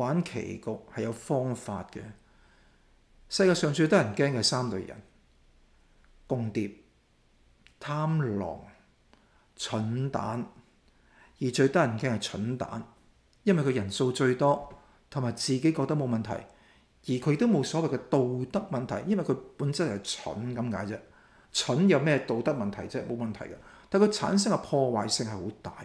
玩棋局係有方法嘅。世界上最得人驚嘅三類人：共諜、貪狼、蠢蛋。而最得人驚係蠢蛋，因為佢人數最多。同埋自己覺得冇問題，而佢都冇所謂嘅道德問題，因為佢本質係蠢咁解啫。蠢有咩道德問題啫？冇問題嘅，但佢產生嘅破壞性係好大。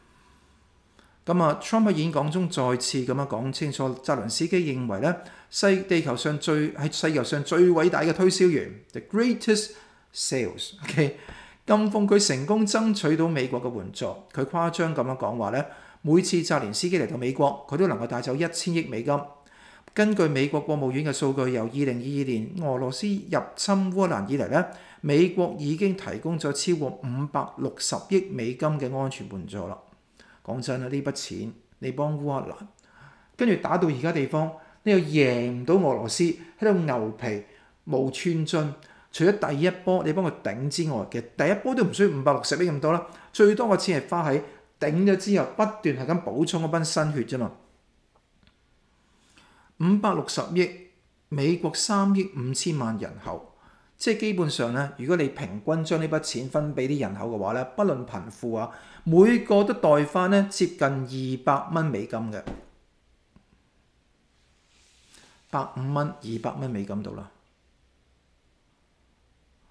咁啊，Trump 喺演講中再次咁樣講清楚，澤倫斯基認為咧，世地球上最喺世界上最偉大嘅推銷員，the greatest sales，OK，咁奉佢成功爭取到美國嘅援助，佢誇張咁樣講話咧，每次澤連斯基嚟到美國，佢都能夠帶走一千億美金。根據美國國務院嘅數據，由二零二二年俄羅斯入侵烏蘭以嚟咧，美國已經提供咗超過五百六十億美金嘅安全援助啦。講真啦，呢筆錢你幫烏克蘭，跟住打到而家地方，你又贏唔到俄羅斯喺度牛皮冇寸進。除咗第一波你幫佢頂之外，其實第一波都唔需要五百六十億咁多啦。最多嘅錢係花喺頂咗之後，不斷係咁補充嗰班新血啫嘛。五百六十億，美國三億五千萬人口，即係基本上咧，如果你平均將呢筆錢分俾啲人口嘅話咧，不論貧富啊。每個都代翻咧接近二百蚊美金嘅，百五蚊、二百蚊美金到啦。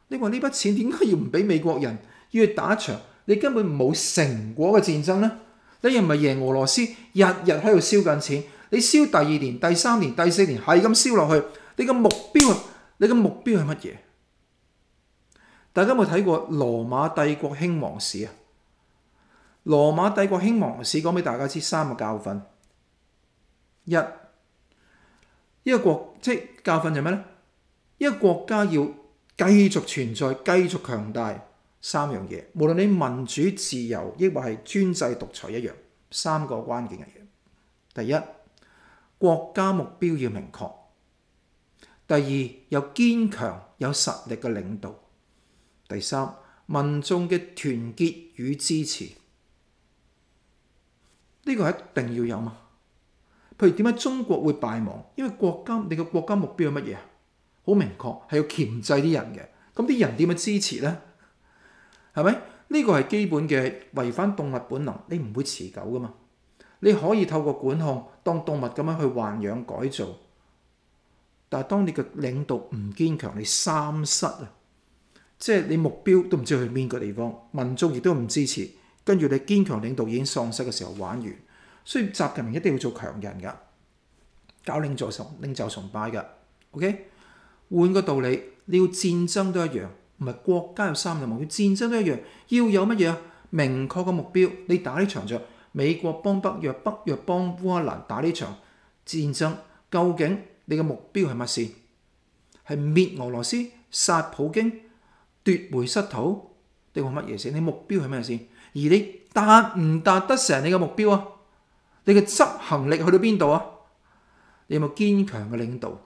你話呢筆錢點解要唔俾美國人要去打場你根本冇成果嘅戰爭呢？你又唔係贏俄羅斯，日日喺度燒緊錢，你燒第二年、第三年、第四年係咁燒落去，你個目標，你個目標係乜嘢？大家有冇睇過羅馬帝國興亡史啊？羅馬帝國興亡史講俾大家知三個教訓：一，一個國即教訓就咩咧？一個國家要繼續存在、繼續強大，三樣嘢，無論你民主、自由，抑或係專制獨裁一樣，三個關鍵嘅嘢。第一，國家目標要明確；第二，有堅強有實力嘅領導；第三，民眾嘅團結與支持。呢個係一定要有嘛？譬如點解中國會敗亡？因為國家你個國家目標係乜嘢啊？好明確，係要鉗制啲人嘅。咁啲人點樣支持咧？係咪？呢個係基本嘅違反動物本能，你唔會持久噶嘛？你可以透過管控當動物咁樣去豢養改造，但係當你嘅領導唔堅強，你三失啊！即係你目標都唔知去邊個地方，民眾亦都唔支持。跟住你堅強領導已經喪失嘅時候玩完，所以習近平一定要做強人噶，搞領袖崇領袖崇拜噶。OK，換個道理，你要戰爭都一樣，唔係國家有三個目標，戰爭都一樣，要有乜嘢啊？明確嘅目標，你打呢場仗，美國幫北約，北約幫烏克蘭打呢場戰爭，究竟你嘅目標係乜先？係滅俄羅斯、殺普京、奪回失土，定係乜嘢先？你目標係咩先？而你達唔達得成你嘅目標啊？你嘅執行力去到邊度啊？你有冇堅強嘅領導？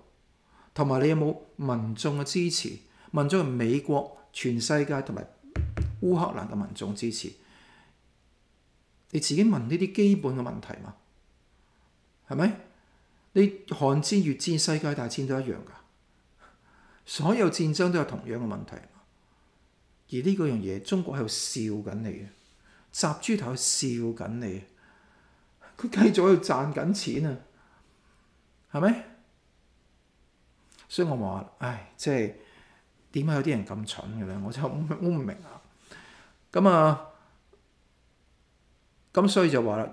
同埋你有冇民眾嘅支持？民眾係美國、全世界同埋烏克蘭嘅民眾支持？你自己問呢啲基本嘅問題嘛？係咪？你寒戰、越戰、世界大戰都一樣㗎。所有戰爭都有同樣嘅問題。而呢個樣嘢，中國喺度笑緊你嘅，習豬頭笑緊你，佢繼續喺度賺緊錢啊，係咪？所以我話，唉，即係點解有啲人咁蠢嘅咧？我就我唔明啊。咁啊，咁所以就話啦，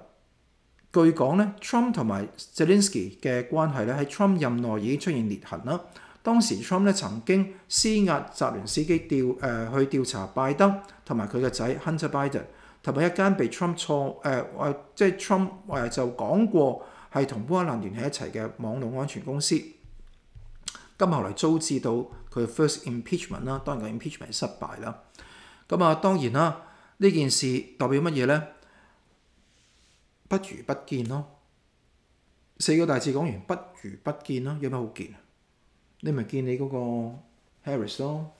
據講咧，Trump 同埋 Zelensky 嘅關係咧，喺 Trump 任內已經出現裂痕啦。當時 Trump 咧曾經施壓澤連斯基調誒、去調查拜登同埋佢個仔 Hunter Biden，同埋一間被 Trump 錯誒誒，即係 Trump 誒就講過係同烏克蘭聯繫一齊嘅網絡安全公司。咁後嚟遭致到佢嘅 first impeachment 啦，當然個 impeachment 失敗啦。咁啊，當然啦，呢件事代表乜嘢咧？不如不見咯。四個大字講完，不如不見咯，有咩好見？你咪見你嗰個 Harris 咯，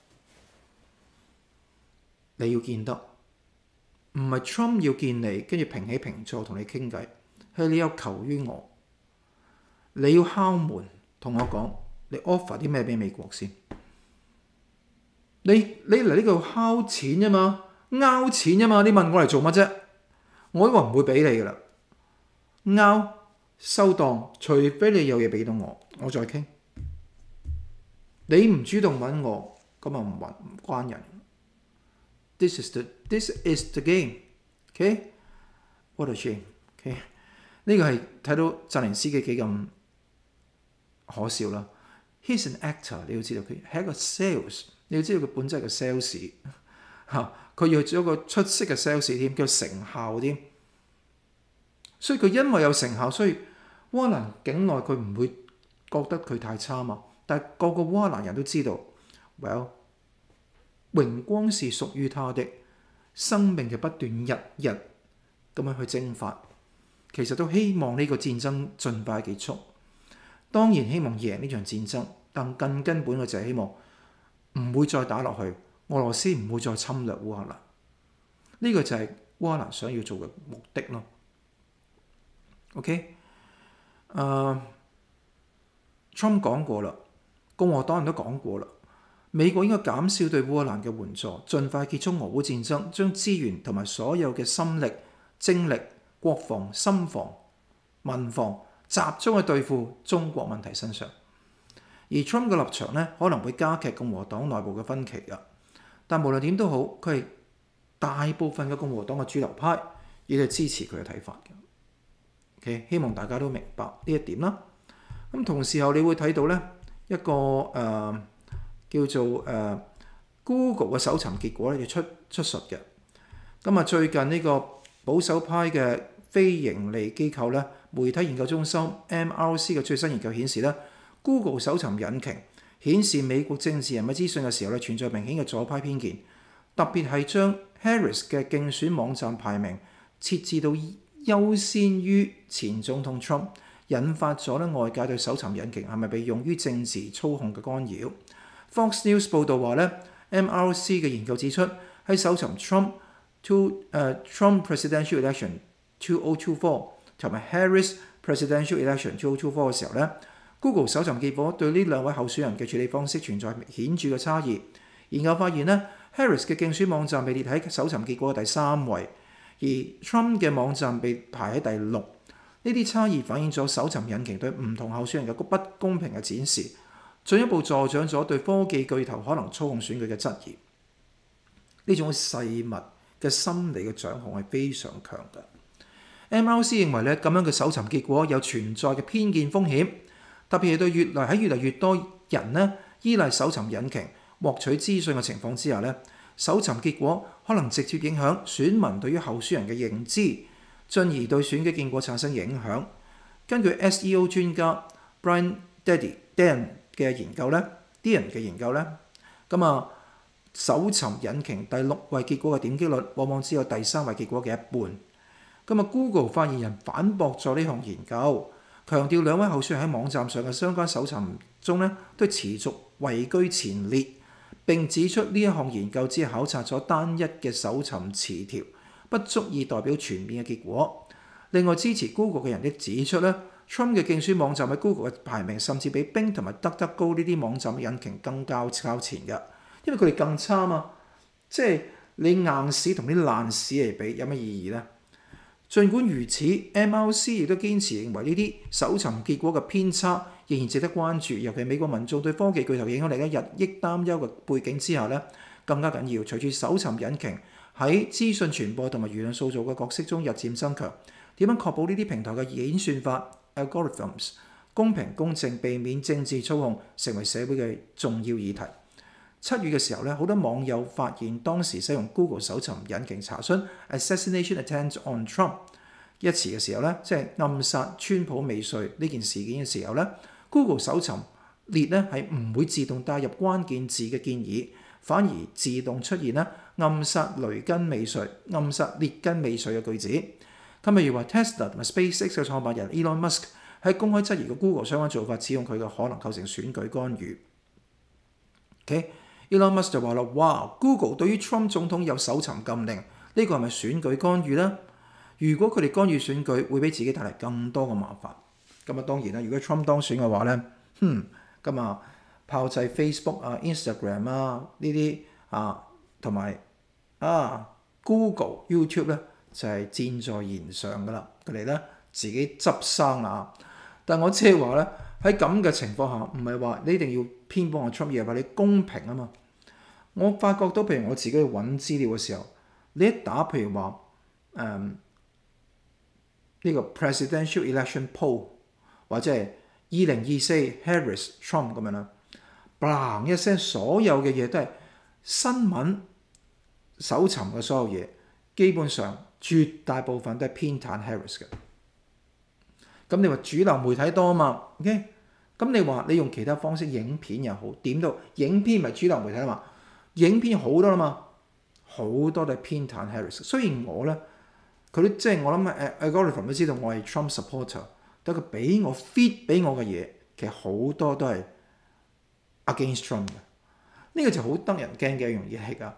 你要見得，唔係 Trump 要見你，跟住平起平坐同你傾偈，係你有求於我，你要敲門同我講，你 offer 啲咩俾美國先？你你嚟呢度敲錢啫嘛，拗錢啫嘛，你問我嚟做乜啫？我都話唔會俾你噶啦，拗收檔，除非你有嘢俾到我，我再傾。你唔主動揾我，咁啊唔揾唔關人。This is the this is the game. OK? What a shame. OK? 呢個係睇到澤連斯基幾咁可笑啦。He's an actor，你要知道佢係一個 sales，你要知道佢本質係個 sales 嚇。佢要做一個出色嘅 sales 添，叫成效添。所以佢因為有成效，所以烏克蘭境內佢唔會覺得佢太差嘛。但係個個烏克蘭人都知道，Well，榮光是屬於他的，生命就不斷日日咁樣去蒸發，其實都希望呢個戰爭盡快結束。當然希望贏呢場戰爭，但更根本嘅就係希望唔會再打落去，俄羅斯唔會再侵略烏克蘭。呢個就係烏克蘭想要做嘅目的咯。OK，誒，Trump 講過啦。共和黨人都講過啦，美國應該減少對烏克蘭嘅援助，盡快結束俄烏戰爭，將資源同埋所有嘅心力、精力、國防、心防、民防集中去對付中國問題身上。而 Trump 嘅立場咧，可能會加劇共和黨內部嘅分歧噶。但無論點都好，佢係大部分嘅共和黨嘅主流派，亦都支持佢嘅睇法嘅。OK，希望大家都明白呢一點啦。咁同時候，你會睇到咧。一個誒、叫做誒、Google 嘅搜尋結果咧，要出出述嘅。咁啊，最近呢個保守派嘅非盈利機構咧，媒體研究中心 MRC 嘅最新研究顯示咧，Google 搜尋引擎顯示美國政治人物資訊嘅時候咧，存在明顯嘅左派偏見，特別係將 Harris 嘅競選網站排名設置到優先於前總統 Trump。引發咗咧外界對搜尋引擎係咪被用於政治操控嘅干擾？Fox News 報導話咧，MRC 嘅研究指出喺搜尋 Trump to 誒、Trump Presidential Election 2024同埋 Harris Presidential Election 2024嘅時候咧，Google 搜尋結果對呢兩位候選人嘅處理方式存在顯著嘅差異。研究發現咧，Harris 嘅競選網站被列喺搜尋結果嘅第三位，而 Trump 嘅網站被排喺第六。呢啲差異反映咗搜尋引擎對唔同候選人嘅不公平嘅展示，進一步助長咗對科技巨頭可能操控選舉嘅質疑。呢種細密嘅心理嘅掌控係非常強嘅。MRC 認為咧，咁樣嘅搜尋結果有存在嘅偏見風險，特別係對越嚟喺越嚟越多人咧依賴搜尋引擎獲取資訊嘅情況之下咧，搜尋結果可能直接影響選民對於候選人嘅認知。進而對選舉結果產生影響。根據 SEO 專家 Brian Daddy Dan 嘅研究咧，Dan 嘅研究咧，咁啊，搜尋引擎第六位結果嘅點擊率往往只有第三位結果嘅一半。咁啊，Google 發言人反駁咗呢項研究，強調兩位候選人喺網站上嘅相關搜尋中咧都持續位居前列。並指出呢一項研究只考察咗單一嘅搜尋詞條。不足以代表全面嘅結果。另外，支持 Google 嘅人亦指出咧 Trump 嘅競選網站喺 Google 嘅排名甚至比 Bing 同埋 DuckDuckGo 呢啲網站嘅引擎更加靠前嘅，因為佢哋更差嘛。即係你硬屎同啲爛屎嚟比，有乜意義呢？儘管如此，MRC 亦都堅持認為呢啲搜尋結果嘅偏差仍然值得關注，尤其美國民眾對科技巨頭影響力嘅日益擔憂嘅背景之下咧，更加緊要。隨住搜尋引擎喺資訊傳播同埋輿論塑造嘅角色中日漸增強，點樣確保呢啲平台嘅演算法 algorithms 公平公正，避免政治操控，成為社會嘅重要議題。七月嘅時候咧，好多網友發現當時使用 Google 搜尋引擎查詢 assassination attempt on Trump 一詞嘅時候咧，即係暗殺川普未遂呢件事件嘅時候咧，Google 搜尋列咧係唔會自動帶入關鍵字嘅建議，反而自動出現咧暗殺雷根未遂、暗殺列根未遂嘅句子。咁例如話 Tesla 同埋 SpaceX 嘅創辦人 Elon Musk 喺公開質疑個 Google 相關做法，指控佢嘅可能構成選舉干預。OK。Elon Musk 就話啦：哇，Google 對於 Trump 總統有搜尋禁令，呢個係咪選舉干預呢？如果佢哋干預選舉，會俾自己帶嚟更多嘅麻煩。咁啊，當然啦，如果 Trump 當選嘅話咧，哼，咁啊炮製 Facebook 啊、Instagram 啊呢啲啊，同埋啊 Google、YouTube 咧就係箭在弦上噶啦，佢哋咧自己執生啊。但我即係話咧，喺咁嘅情況下，唔係話你一定要偏幫我 Trump，而係話你公平啊嘛。我發覺到，譬如我自己去揾資料嘅時候，你一打譬如話誒呢個 presidential election poll 或者係二零二四 Harris Trump 咁樣啦嗩一聲，所有嘅嘢都係新聞搜尋嘅所有嘢，基本上絕大部分都係偏袒 Harris 嘅。咁你話主流媒體多啊嘛？OK，咁你話你用其他方式影片又好，點都影片咪主流媒體啊嘛？影片好多啦嘛，好多都係偏袒 Harris。雖然我咧，佢都即係我諗誒 algorithm 都知道我係 Trump supporter，但佢俾我 feed 俾我嘅嘢，其實好多都係 against Trump 嘅。呢、個就好得人驚嘅一樣嘢嚟噶。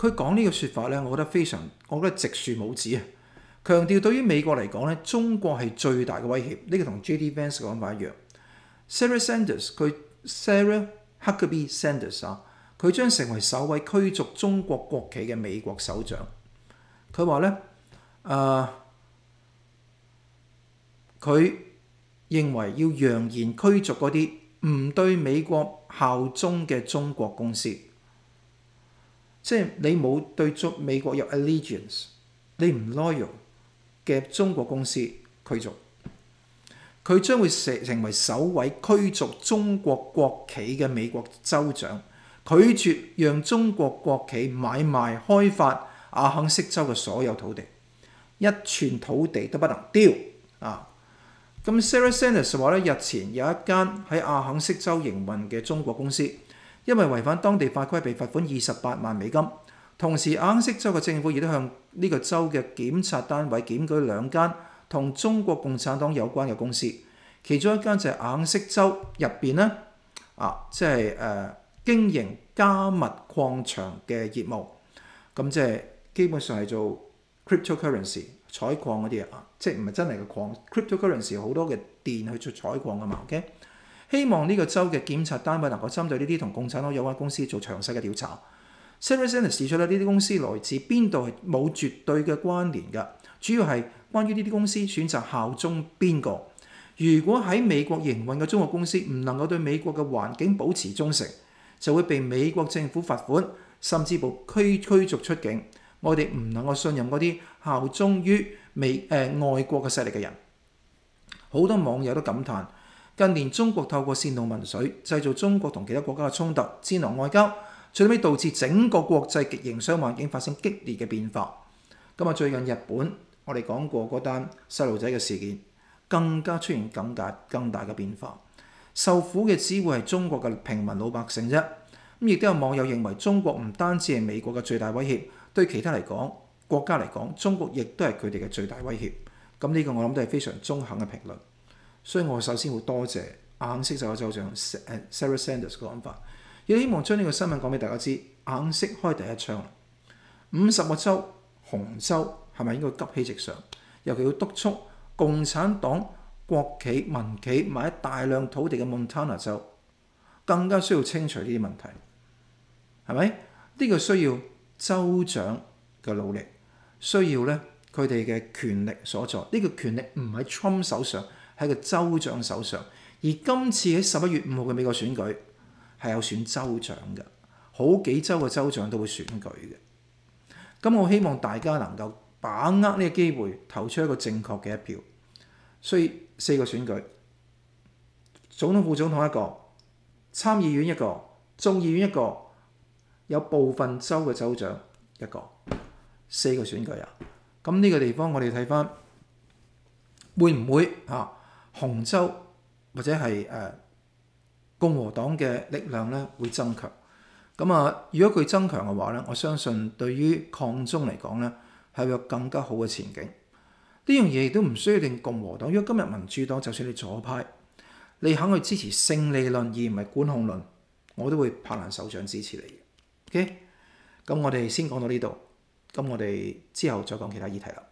佢講呢個説法咧，我覺得非常，我覺得直樹無子啊！強調對於美國嚟講咧，中國係最大嘅威脅。呢、個同 J.D. Vance 嘅講法一樣。Sarah Sanders 佢 Sarah Huckabee Sanders 啊。佢將成為首位驅逐中國國旗嘅美國首長。佢話咧，誒、佢認為要揚言驅逐嗰啲唔對美國效忠嘅中國公司，即係你冇對中美國有 allegiance，你唔 loyal 嘅中國公司驅逐。佢將會成成為首位驅逐中國國企嘅美國州長。拒絕讓中國國企買賣開發阿肯色州嘅所有土地，一寸土地都不能丟啊！咁 Sarah Sanders 話咧，日前有一間喺阿肯色州營運嘅中國公司，因為違反當地法規被罰款二十八萬美金。同時，阿肯色州嘅政府亦都向呢個州嘅檢察單位檢舉兩間同中國共產黨有關嘅公司，其中一間就係阿肯色州入邊咧啊，即係誒。經營加密礦場嘅業務，咁即係基本上係做 cryptocurrency 採礦嗰啲啊，即係唔係真係嘅礦。cryptocurrency 好多嘅電去做採礦㗎嘛，OK？希望呢個州嘅檢察單位能夠針對呢啲同共產黨有關公司做詳細嘅調查。Sarah Sanders 指出咧，呢啲公司來自邊度係冇絕對嘅關聯㗎，主要係關於呢啲公司選擇效忠邊個。如果喺美國營運嘅中國公司唔能夠對美國嘅環境保持忠誠，就會被美國政府罰款，甚至部驅驅逐出境。我哋唔能夠信任嗰啲效忠於美誒、外國嘅勢力嘅人。好多網友都感嘆，近年中國透過煽動民粹，製造中國同其他國家嘅衝突，戰狼外交，最尾導致整個國際極營商環境發生激烈嘅變化。咁啊，最近日本我哋講過嗰單細路仔嘅事件，更加出現更大更大嘅變化。受苦嘅只會係中國嘅平民老百姓啫。咁亦都有網友認為中國唔單止係美國嘅最大威脅，對其他嚟講國家嚟講，中國亦都係佢哋嘅最大威脅。咁呢個我諗都係非常中肯嘅評論。所以我首先好多謝硬色州州長 Sarah Sanders 嘅講法，亦希望將呢個新聞講俾大家知。硬色開第一槍，五十個州紅州係咪應該急起直上？尤其要督促共產黨國企民企買大量土地嘅 Montana 州，更加需要清除呢啲問題，係咪？呢個需要州長嘅努力，需要咧佢哋嘅權力所在。呢個權力唔喺 Trump 手上，喺個州長手上。而今次喺十一月五號嘅美國選舉係有選州長嘅，好幾州嘅州長都會選舉嘅。咁我希望大家能夠把握呢個機會，投出一個正確嘅一票。所以四個選舉，總統、副總統一個，參議院一個，眾議院一個，有部分州嘅州長一個，四個選舉啊。咁呢個地方我哋睇翻，會唔會啊紅州或者係誒共和黨嘅力量咧會增強？咁啊，如果佢增強嘅話咧，我相信對於抗中嚟講咧，係有更加好嘅前景。呢樣嘢亦都唔需要定共和黨。如果今日民主黨就算你左派，你肯去支持勝利論而唔係管控論，我都會拍爛手掌支持你嘅。OK，咁我哋先講到呢度，咁我哋之後再講其他議題啦。